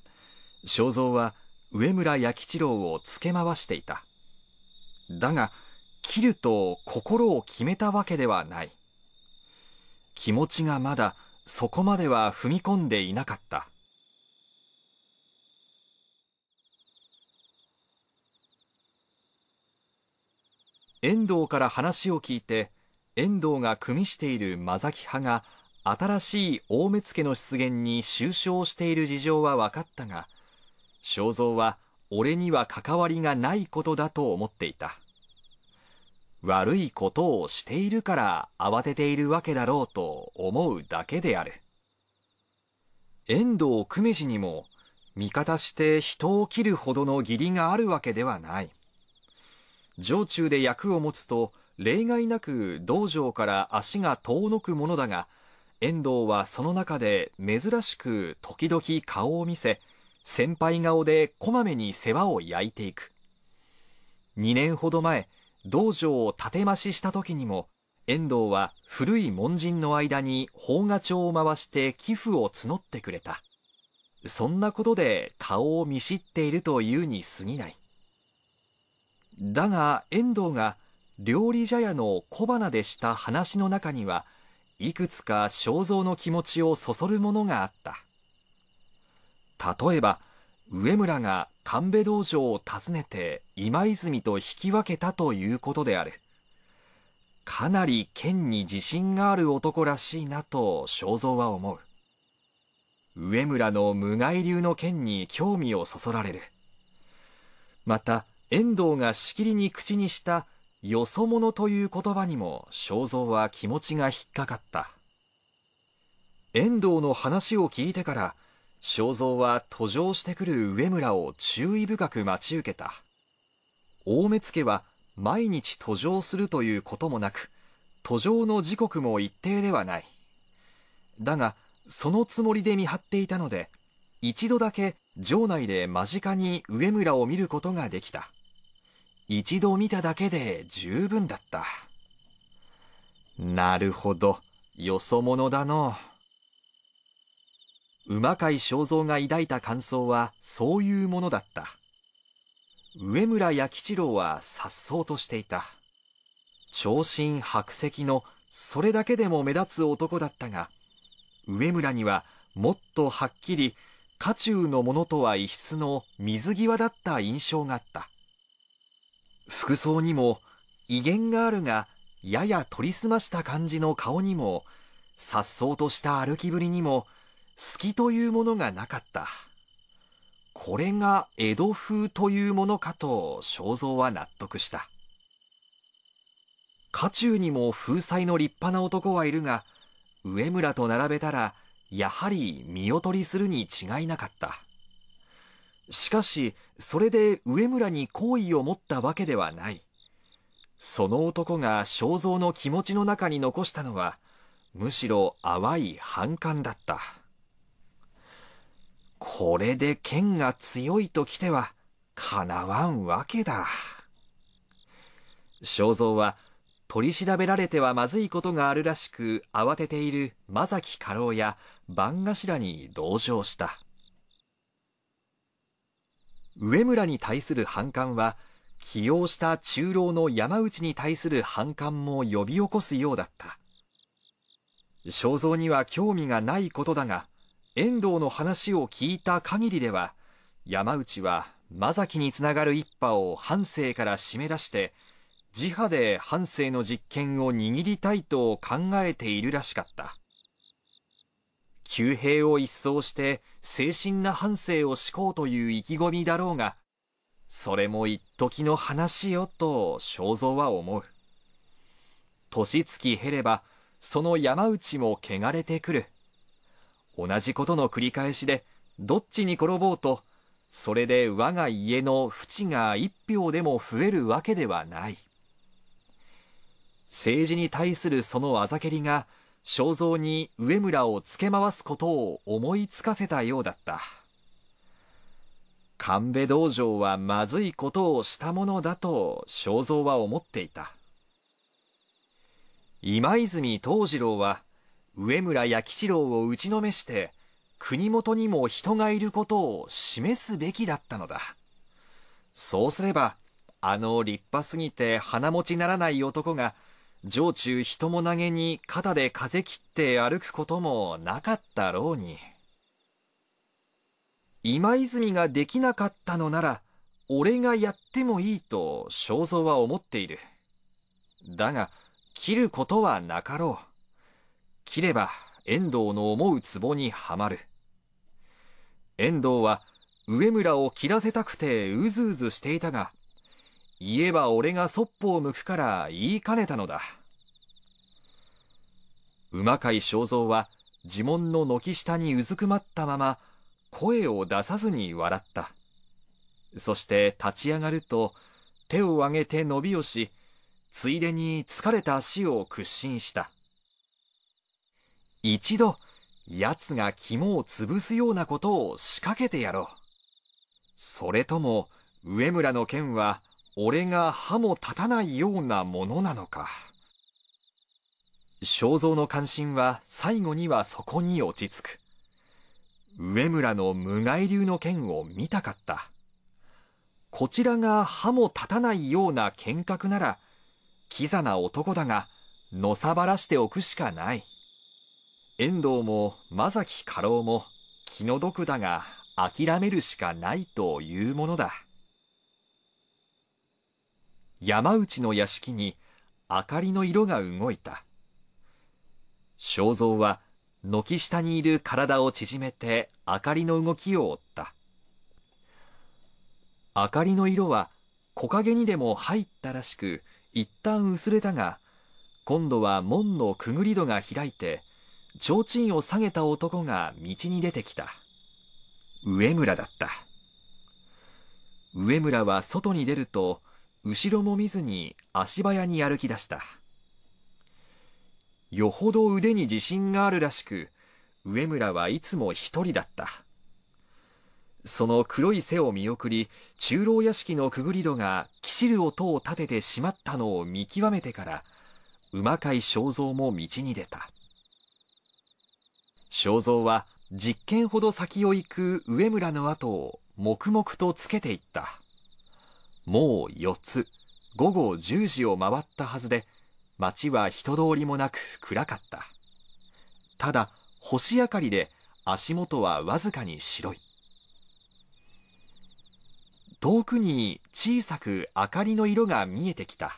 正蔵は上村弥吉郎をつけ回していた。だが切ると心を決めたわけではない。気持ちがまだそこまでは踏み込んでいなかった。遠藤から話を聞いて遠藤が組みしている間崎派が新しい大目付の出現に収掌している事情は分かったが、正蔵は俺には関わりがないことだと思っていた。悪いことをしているから慌てているわけだろうと思うだけである。遠藤久米寺にも味方して人を切るほどの義理があるわけではない城中で役を持つと例外なく道場から足が遠のくものだが遠藤はその中で珍しく時々顔を見せ先輩顔でこまめに世話を焼いていく。2年ほど前道場を建て増しした時にも遠藤は古い門人の間に宝賀帳を回して寄付を募ってくれた。そんなことで顔を見知っているというに過ぎない。だが遠藤が料理茶屋の小花でした話の中にはいくつか正蔵の気持ちをそそるものがあった。例えば上村が神戸道場を訪ねて今泉と引き分けたということである。かなり剣に自信がある男らしいなと正蔵は思う。上村の無害流の剣に興味をそそられる。また遠藤がしきりに口にしたよそ者という言葉にも正蔵は気持ちが引っかかった。遠藤の話を聞いてから正蔵は途上してくる上村を注意深く待ち受けた。大目付は毎日途上するということもなく途上の時刻も一定ではない。だがそのつもりで見張っていたので一度だけ城内で間近に上村を見ることができた。一度見ただけで十分だった。なるほど。よそ者だの。馬飼正蔵が抱いた感想はそういうものだった。上村弥吉郎は颯爽としていた。長身白石のそれだけでも目立つ男だったが上村にはもっとはっきり家中のものとは異質の水際だった印象があった。服装にも威厳があるがやや取り澄ました感じの顔にも颯爽とした歩きぶりにも隙というものがなかった。これが江戸風というものかと正蔵は納得した。家中にも風采の立派な男はいるが上村と並べたらやはり見劣りするに違いなかった。しかしそれで上村に好意を持ったわけではない。その男が正蔵の気持ちの中に残したのはむしろ淡い反感だった。これで剣が強いときてはかなわんわけだ。正蔵は取り調べられてはまずいことがあるらしく慌てている間崎家老や番頭に同情した。上村に対する反感は起用した中老の山内に対する反感も呼び起こすようだった。正蔵には興味がないことだが遠藤の話を聞いた限りでは山内は間崎につながる一派を半生から締め出して自派で半生の実権を握りたいと考えているらしかった。旧兵を一掃して精神な半生を敷こうという意気込みだろうがそれも一時の話よと正蔵は思う。年月減ればその山内も汚れてくる。同じことの繰り返しでどっちに転ぼうとそれで我が家の淵が一票でも増えるわけではない。政治に対するそのあざけりが正蔵に上村をつけ回すことを思いつかせたようだった。神戸道場はまずいことをしたものだと正蔵は思っていた。今泉藤次郎は上村弥吉郎を打ちのめして国元にも人がいることを示すべきだったのだ。そうすればあの立派すぎて鼻持ちならない男が城中人も投げに肩で風切って歩くこともなかったろうに。今泉ができなかったのなら俺がやってもいいと正蔵は思っている。だが切ることはなかろう。切れば遠藤の思う壺にはまる。遠藤は上村を切らせたくてうずうずしていたが言えば俺がそっぽを向くから言いかねたのだ。馬飼正蔵は呪文の軒下にうずくまったまま声を出さずに笑った。そして立ち上がると手を上げて伸びをしついでに疲れた足を屈伸した。一度奴が肝を潰すようなことを仕掛けてやろう。それとも上村の剣は俺が歯も立たないようなものなのか。正蔵の関心は最後にはそこに落ち着く。上村の無害流の剣を見たかった。こちらが歯も立たないような剣客ならキザな男だがのさばらしておくしかない。遠藤も正木家老も気の毒だが諦めるしかないというものだ。山内の屋敷に明かりの色が動いた。正蔵は軒下にいる体を縮めて明かりの動きを追った。明かりの色は木陰にでも入ったらしく一旦薄れたが今度は門のくぐり戸が開いて提灯を下げた男が道に出てきた。上村だった。上村は外に出ると後ろも見ずに足早に歩き出した。よほど腕に自信があるらしく上村はいつも一人だった。その黒い背を見送り中老屋敷のくぐり戸がきしる音を立ててしまったのを見極めてから馬飼正蔵も道に出た。正蔵は10軒ほど先を行く上村の後を黙々とつけていった。もう4つ。午後10時を回ったはずで街は人通りもなく暗かった。ただ星明かりで足元はわずかに白い。遠くに小さく明かりの色が見えてきた。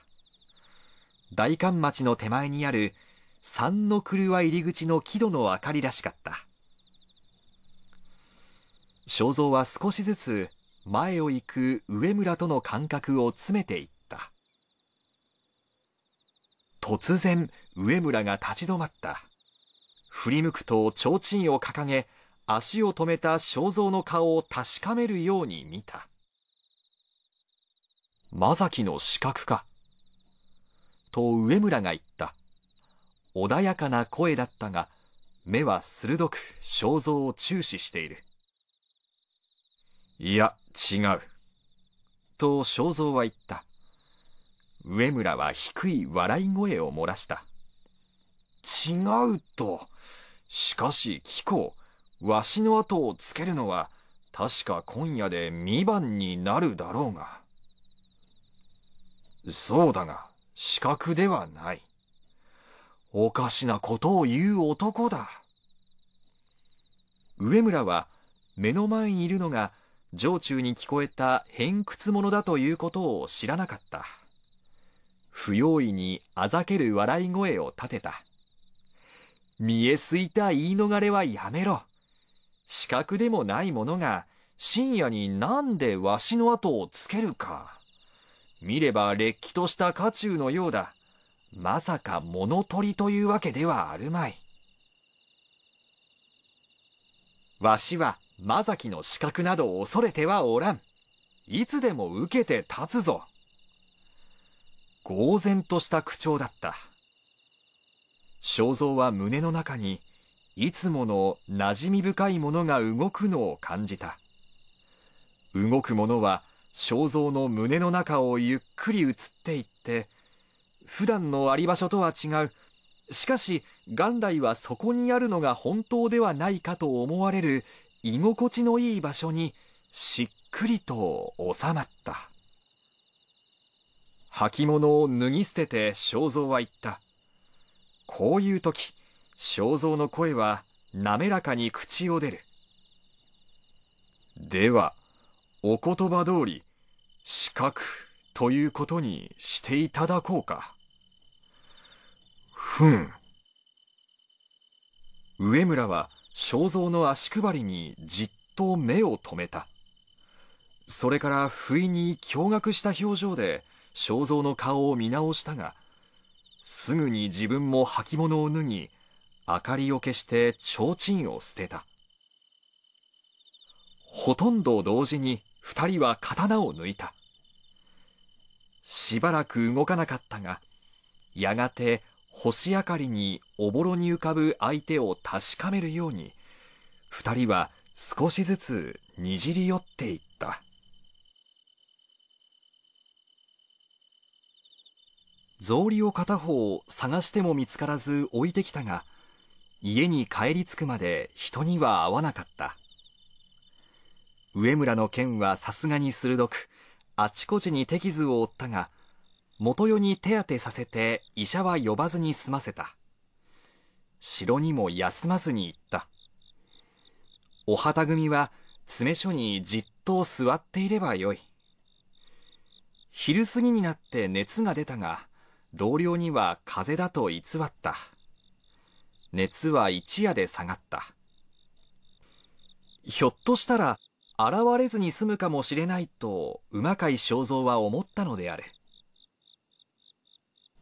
大寒町の手前にある三の車入り口の木戸の明かりらしかった。正蔵は少しずつ前を行く上村との間隔を詰めていった。突然上村が立ち止まった。振り向くと提灯を掲げ足を止めた正蔵の顔を確かめるように見た。正木の死角か。と上村が言った。穏やかな声だったが目は鋭く正蔵を注視している。いや違う。と正蔵は言った。上村は低い笑い声を漏らした。違うと。しかし貴公わしの後をつけるのは確か今夜で2番になるだろうが。そうだが資格ではない。おかしなことを言う男だ。上村は目の前にいるのが城中に聞こえた偏屈者だということを知らなかった。不用意にあざける笑い声を立てた。見えすいた言い逃れはやめろ。資格でもない者が深夜になんでわしの後をつけるか。見ればれっきとした家中のようだ。まさか物取りというわけではあるまい。わしは正木の資格など恐れてはおらん。いつでも受けて立つぞ。呆然とした口調だった。正蔵は胸の中にいつもの馴染み深いものが動くのを感じた。動くものは正蔵の胸の中をゆっくり移っていって普段のあり場所とは違う。しかし元来はそこにあるのが本当ではないかと思われる居心地のいい場所にしっくりと収まった。履物を脱ぎ捨てて正蔵は言った。こういう時正蔵の声は滑らかに口を出る。ではお言葉通り四角ということにしていただこうか。ふん。上村は正蔵の足配りにじっと目を留めたそれから不意に驚愕した表情で正蔵の顔を見直したがすぐに自分も履物を脱ぎ明かりを消して提灯を捨てた。ほとんど同時に二人は刀を抜いた。しばらく動かなかったが、やがて星明かりにおぼろに浮かぶ相手を確かめるように、二人は少しずつにじり寄っていった。草履を片方探しても見つからず置いてきたが、家に帰り着くまで人には会わなかった。上村の剣はさすがに鋭く、あちこちに手傷を負ったが、元代に手当てさせて医者は呼ばずに済ませた。城にも休まずに行った。お旗組は詰所にじっと座っていればよい。昼過ぎになって熱が出たが、同僚には風邪だと偽った。熱は一夜で下がった。ひょっとしたら、現れずに済むかもしれないと、馬飼正蔵は思ったのである。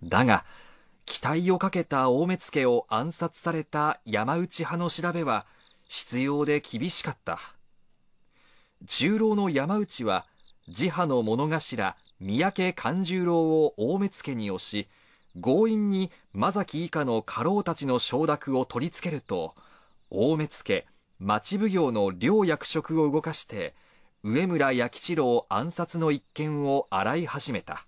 だが、期待をかけた大目付を暗殺された山内派の調べは、必要で厳しかった。中老の山内は、自派の物頭、三宅勘十郎を大目付に押し、強引に間崎以下の家老たちの承諾を取り付けると、大目付、町奉行の両役職を動かして、上村弥吉郎暗殺の一件を洗い始めた。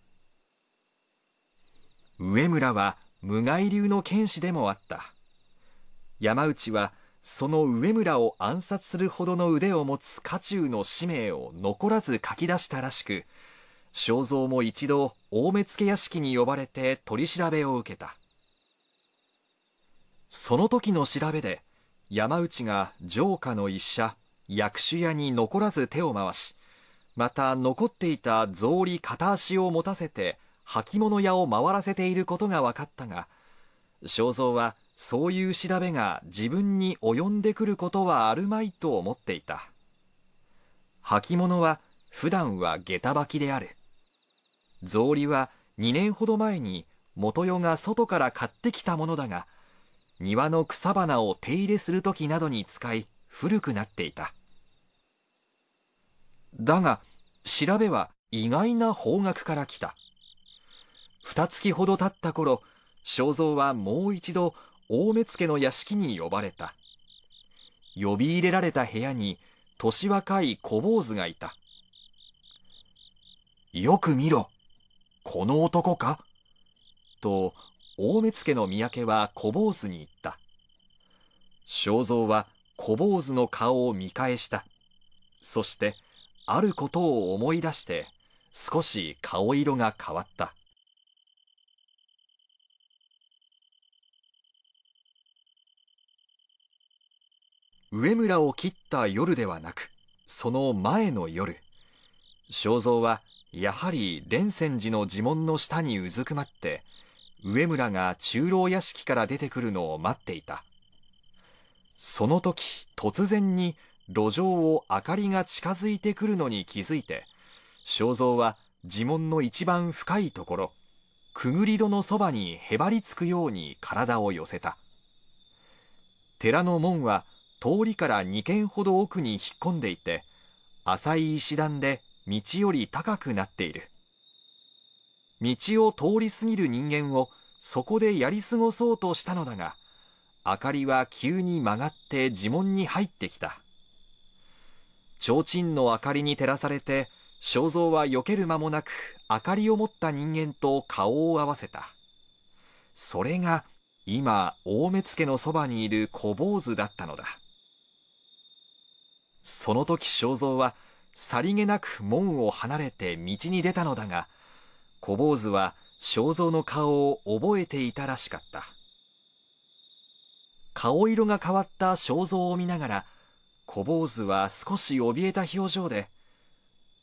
上村は無害流の剣士でもあった。山内はその上村を暗殺するほどの腕を持つ家中の使命を残らず書き出したらしく、正蔵も一度大目付屋敷に呼ばれて取り調べを受けた。その時の調べで、山内が城下の一社、薬種屋に残らず手を回し、また残っていた草履片足を持たせて履物屋を回らせていることが分かったが、正蔵はそういう調べが自分に及んでくることはあるまいと思っていた。履物は普段は下駄履きである。草履は2年ほど前に元代が外から買ってきたものだが、庭の草花を手入れするときなどに使い古くなっていた。だが、調べは意外な方角から来た。二月ほど経った頃、正蔵はもう一度大目付の屋敷に呼ばれた。呼び入れられた部屋に年若い小坊主がいた。よく見ろ。この男か？と、大目付の三宅は小坊主に言った。正蔵は小坊主の顔を見返した。そして、あることを思い出して、少し顔色が変わった。上村を切った夜ではなく、その前の夜、正蔵はやはり蓮泉寺の寺門の下にうずくまって、上村が中老屋敷から出てくるのを待っていた。その時、突然に路上を明かりが近づいてくるのに気づいて、正蔵は寺門の一番深いところ、くぐり戸のそばにへばりつくように体を寄せた。寺の門は通りから2軒ほど奥に引っ込んでいて、浅い石段で道より高くなっている。道を通り過ぎる人間をそこでやり過ごそうとしたのだが、明かりは急に曲がって呪文に入ってきた。提灯の明かりに照らされて、正蔵は避ける間もなく明かりを持った人間と顔を合わせた。それが今大目付のそばにいる小坊主だったのだ。その時正蔵はさりげなく門を離れて道に出たのだが、小坊主は正蔵の顔を覚えていたらしかった。顔色が変わった正蔵を見ながら、小坊主は少し怯えた表情で、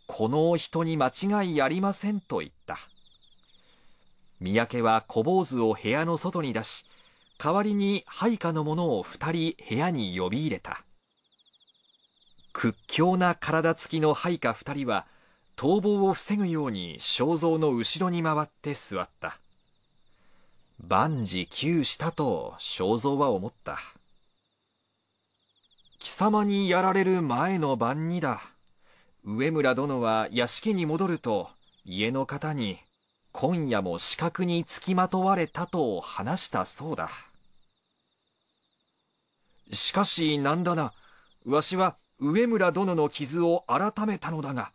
この人に間違いありませんと言った。三宅は小坊主を部屋の外に出し、代わりに配下の者を二人部屋に呼び入れた。屈強な体つきの配下二人は、逃亡を防ぐように正蔵の後ろに回って座った。万事休したと正蔵は思った。貴様にやられる前の晩にだ。上村殿は屋敷に戻ると家の方に今夜も死角につきまとわれたと話したそうだ。しかしなんだなわしは上村殿の傷を改めたのだが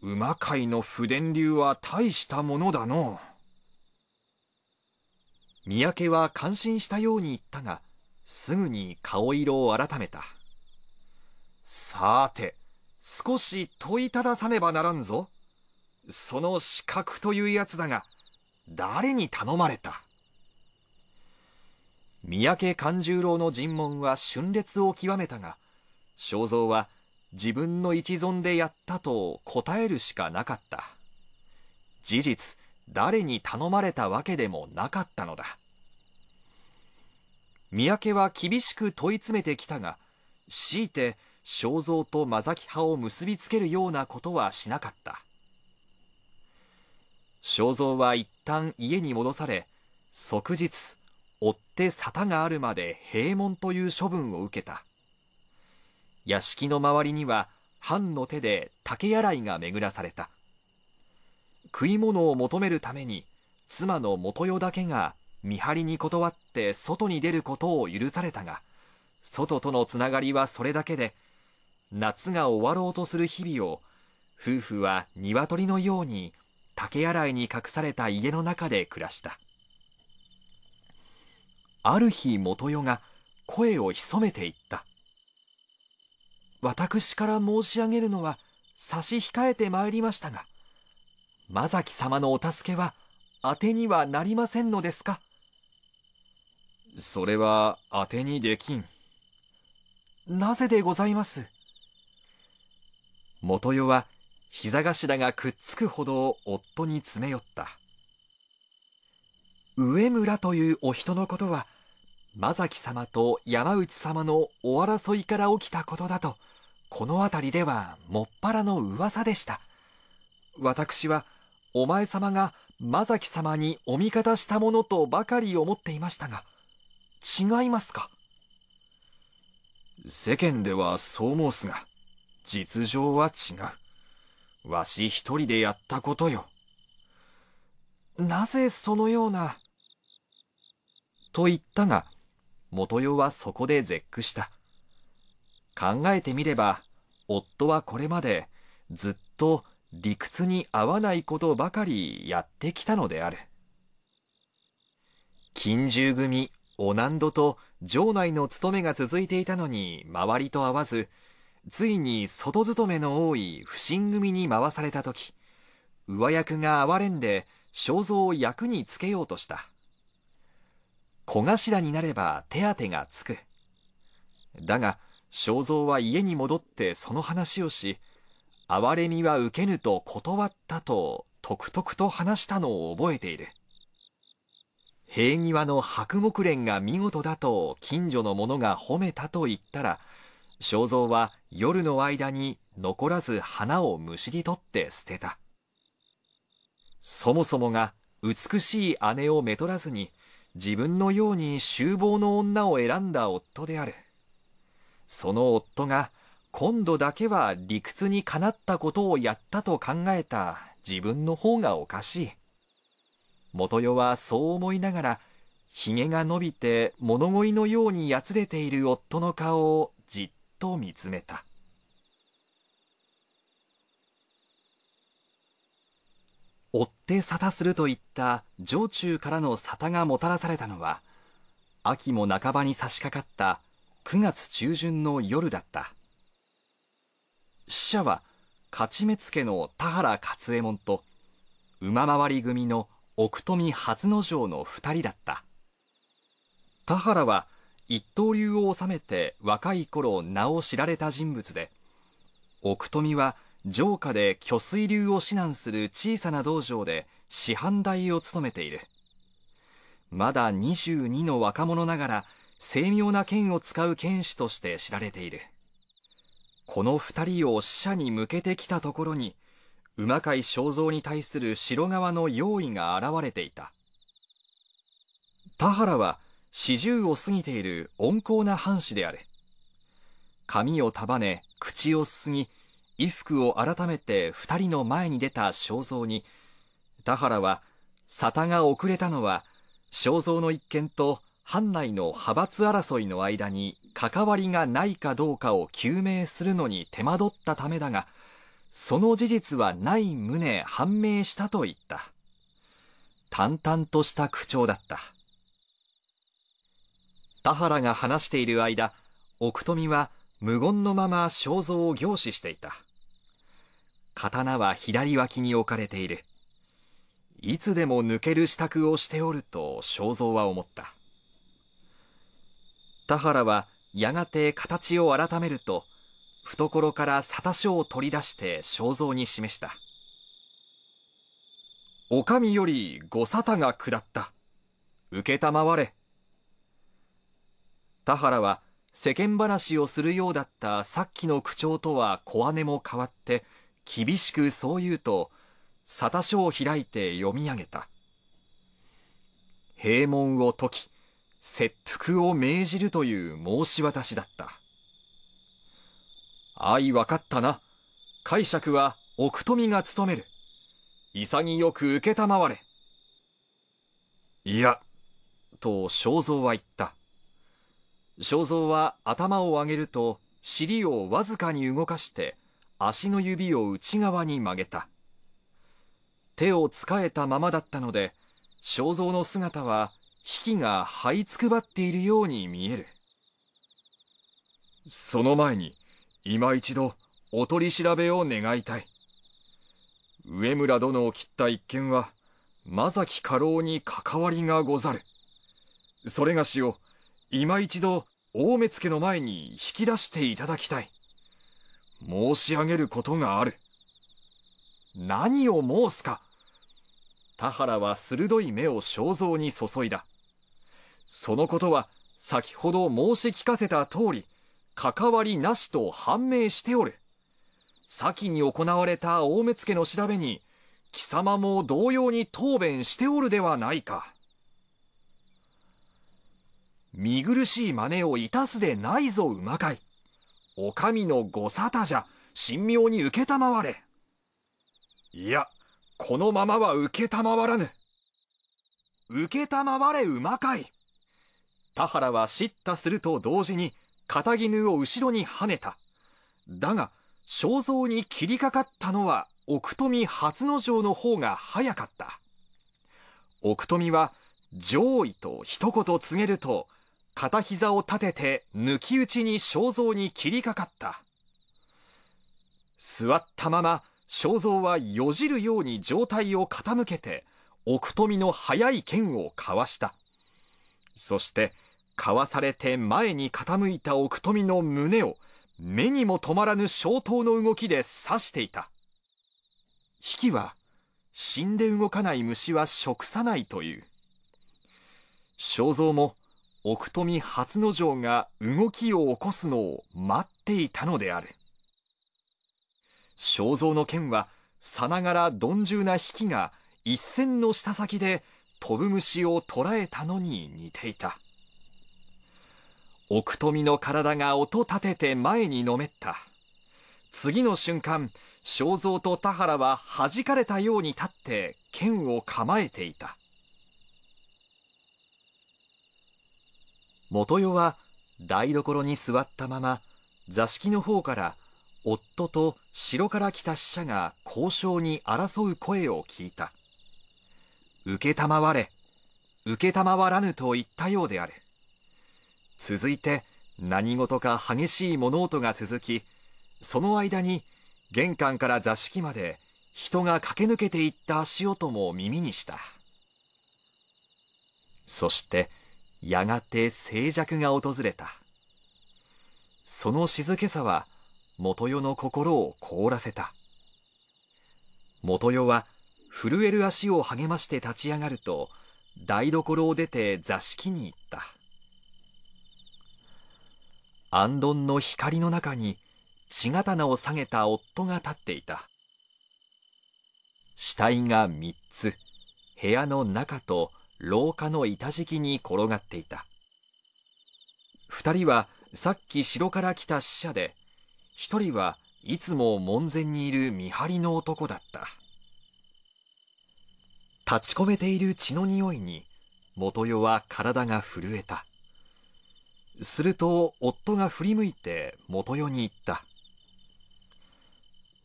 馬飼いの不伝流は大したものだの。三宅は感心したように言ったがすぐに顔色を改めた。さて少し問いたださねばならんぞ。その資格というやつだが、誰に頼まれた？三宅勘十郎の尋問は春烈を極めたが、正蔵は自分の一存でやったと答えるしかなかった。事実、誰に頼まれたわけでもなかったのだ。三宅は厳しく問い詰めてきたが、強いて正蔵と間崎派を結びつけるようなことはしなかった。正蔵は一旦家に戻され、即日、追って沙汰があるまで閉門という処分を受けた。屋敷の周りには、藩の手で竹洗いが巡らされた。食い物を求めるために、妻の元代だけが見張りに断って外に出ることを許されたが、外とのつながりはそれだけで、夏が終わろうとする日々を、夫婦は鶏のように竹洗いに隠された家の中で暮らした。ある日元代が声を潜めていった。私から申し上げるのは差し控えてまいりましたが、間崎様のお助けは当てにはなりませんのですか？それは当てにできん。なぜでございます？元代は膝頭がくっつくほど夫に詰め寄った。上村というお人のことは、間崎様と山内様のお争いから起きたことだと、この辺りではもっぱらの噂でした。私は、お前様が間崎様にお味方したものとばかり思っていましたが、違いますか？世間ではそう申すが、実情は違う。わし一人でやったことよ。なぜそのような？と言ったが、元代はそこで絶句した。考えてみれば、夫はこれまでずっと理屈に合わないことばかりやってきたのである。近習組、お難度と城内の務めが続いていたのに周りと合わず、ついに外勤めの多い不審組に回された時、上役が哀れんで正蔵を役につけようとした。小頭になれば手当がつく。だが、正蔵は家に戻ってその話をし、哀れみは受けぬと断ったと、とくとくと話したのを覚えている。平庭の白木蓮が見事だと近所の者が褒めたと言ったら、正蔵は夜の間に残らず花をむしり取って捨てた。そもそもが美しい姉をめとらずに自分のように囚房の女を選んだ夫である。その夫が今度だけは理屈にかなったことをやったと考えた自分の方がおかしい。元代はそう思いながら、髭が伸びて物乞いのようにやつれている夫の顔をじっと見つめた。追って沙汰するといった城中からの沙汰がもたらされたのは、秋も半ばに差し掛かった9月中旬の夜だった。死者は、勝目付の田原勝右衛門と、馬回り組の奥富初之丞の二人だった。田原は、一刀流を収めて若い頃名を知られた人物で、奥富は城下で虚水流を指南する小さな道場で師範代を務めている。まだ22の若者ながら精妙な剣を使う剣士として知られている。この二人を死者に向けてきたところに、馬飼正蔵に対する城側の用意が現れていた。田原は四十を過ぎている温厚な藩士である髪を束ね口をすすぎ衣服を改めて二人の前に出た正蔵に田原は沙汰が遅れたのは正蔵の一件と藩内の派閥争いの間に関わりがないかどうかを究明するのに手間取ったためだがその事実はない旨判明したと言った。淡々とした口調だった。田原が話している間奥富は無言のまま正蔵を凝視していた。刀は左脇に置かれている。いつでも抜ける支度をしておると正蔵は思った。田原はやがて形を改めると懐から沙汰書を取り出して正蔵に示した。お上よりご沙汰が下った。承れ。田原は世間話をするようだったさっきの口調とは小姉も変わって厳しくそう言うと沙汰書を開いて読み上げた。閉門を解き切腹を命じるという申し渡しだった相分かったな。解釈は奥富が務める。潔く承れ。いやと正蔵は言った。正蔵は頭を上げると尻をわずかに動かして足の指を内側に曲げた。手をつかえたままだったので正蔵の姿は引きが這いつくばっているように見える。その前に今一度お取り調べを願いたい。上村殿を切った一件は正木家老に関わりがござる。それがしを今一度大目付の前に引き出していただきたい。申し上げることがある。何を申すか。田原は鋭い目を正蔵に注いだ。そのことは先ほど申し聞かせた通り関わりなしと判明しておる。先に行われた大目付の調べに貴様も同様に答弁しておるではないか。見苦しい真似をいたすでないぞ馬飼い。お上のご沙汰じゃ神妙に承れ。いやこのままは承らぬ。承れ馬飼い。田原は叱咤すると同時に肩絹を後ろに跳ねた。だが正蔵に切りかかったのは奥富初之丞の方が早かった。奥富は上位と一言告げると片膝を立てて抜き打ちに正蔵に切りかかった。座ったまま正蔵はよじるように上体を傾けて奥富の速い剣をかわした。そしてかわされて前に傾いた奥富の胸を目にも止まらぬ消灯の動きで刺していた。引きは死んで動かない虫は食さないという。正蔵も奥富初之丞が動きを起こすのを待っていたのである。正蔵の剣はさながら鈍重な引きが一線の下先で飛ぶ虫を捕らえたのに似ていた。奥富の体が音立てて前にのめった。次の瞬間正蔵と田原は弾かれたように立って剣を構えていた。元代は台所に座ったまま座敷の方から夫と城から来た使者が交渉に争う声を聞いた。承れ承らぬと言ったようである続いて何事か激しい物音が続きその間に玄関から座敷まで人が駆け抜けていった足音も耳にした。そしてやがて静寂が訪れた。その静けさは元代の心を凍らせた。元代は震える足を励まして立ち上がると台所を出て座敷に行った。安どの光の中に血刀を下げた夫が立っていた。死体が三つ部屋の中と廊下の板敷きに転がっていた。二人はさっき城から来た使者で一人はいつも門前にいる見張りの男だった。立ち込めている血の匂いに元代は体が震えた。すると夫が振り向いて元代に言った。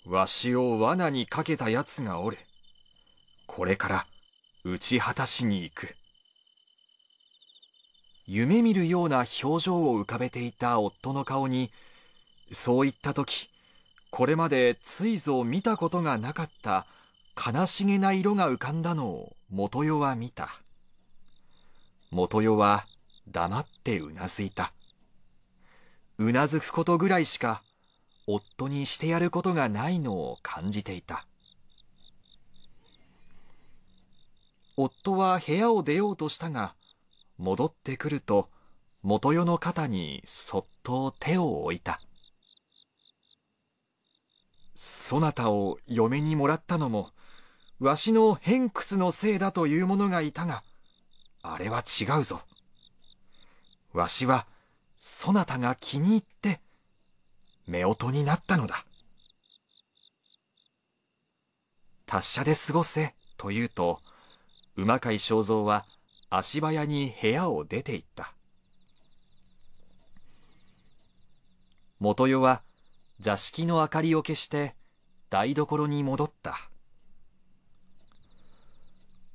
わしを罠にかけた奴がおるこれから打ち果たしに行く。夢見るような表情を浮かべていた夫の顔にそう言った時これまでついぞ見たことがなかった悲しげな色が浮かんだのを元代は見た。元代は黙ってうなずいた。うなずくことぐらいしか夫にしてやることがないのを感じていた。夫は部屋を出ようとしたが戻ってくると元代の肩にそっと手を置いた。そなたを嫁にもらったのもわしの偏屈のせいだという者がいたがあれは違うぞ。わしはそなたが気に入って夫婦になったのだ。達者で過ごせと言うと馬飼正蔵は足早に部屋を出て行った。元代は座敷の明かりを消して台所に戻った。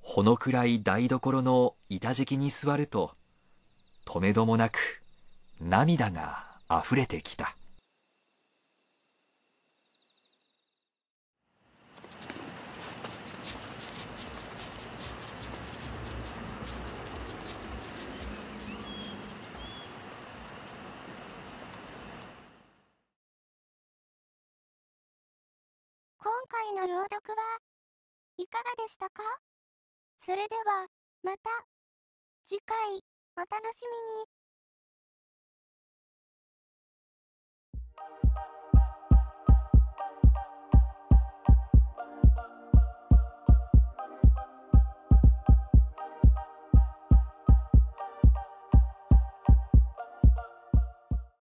ほの暗い台所の板敷きに座るととめどもなく涙があふれてきた。今回の朗読はいかがでしたか？それでは、また、次回、お楽しみに。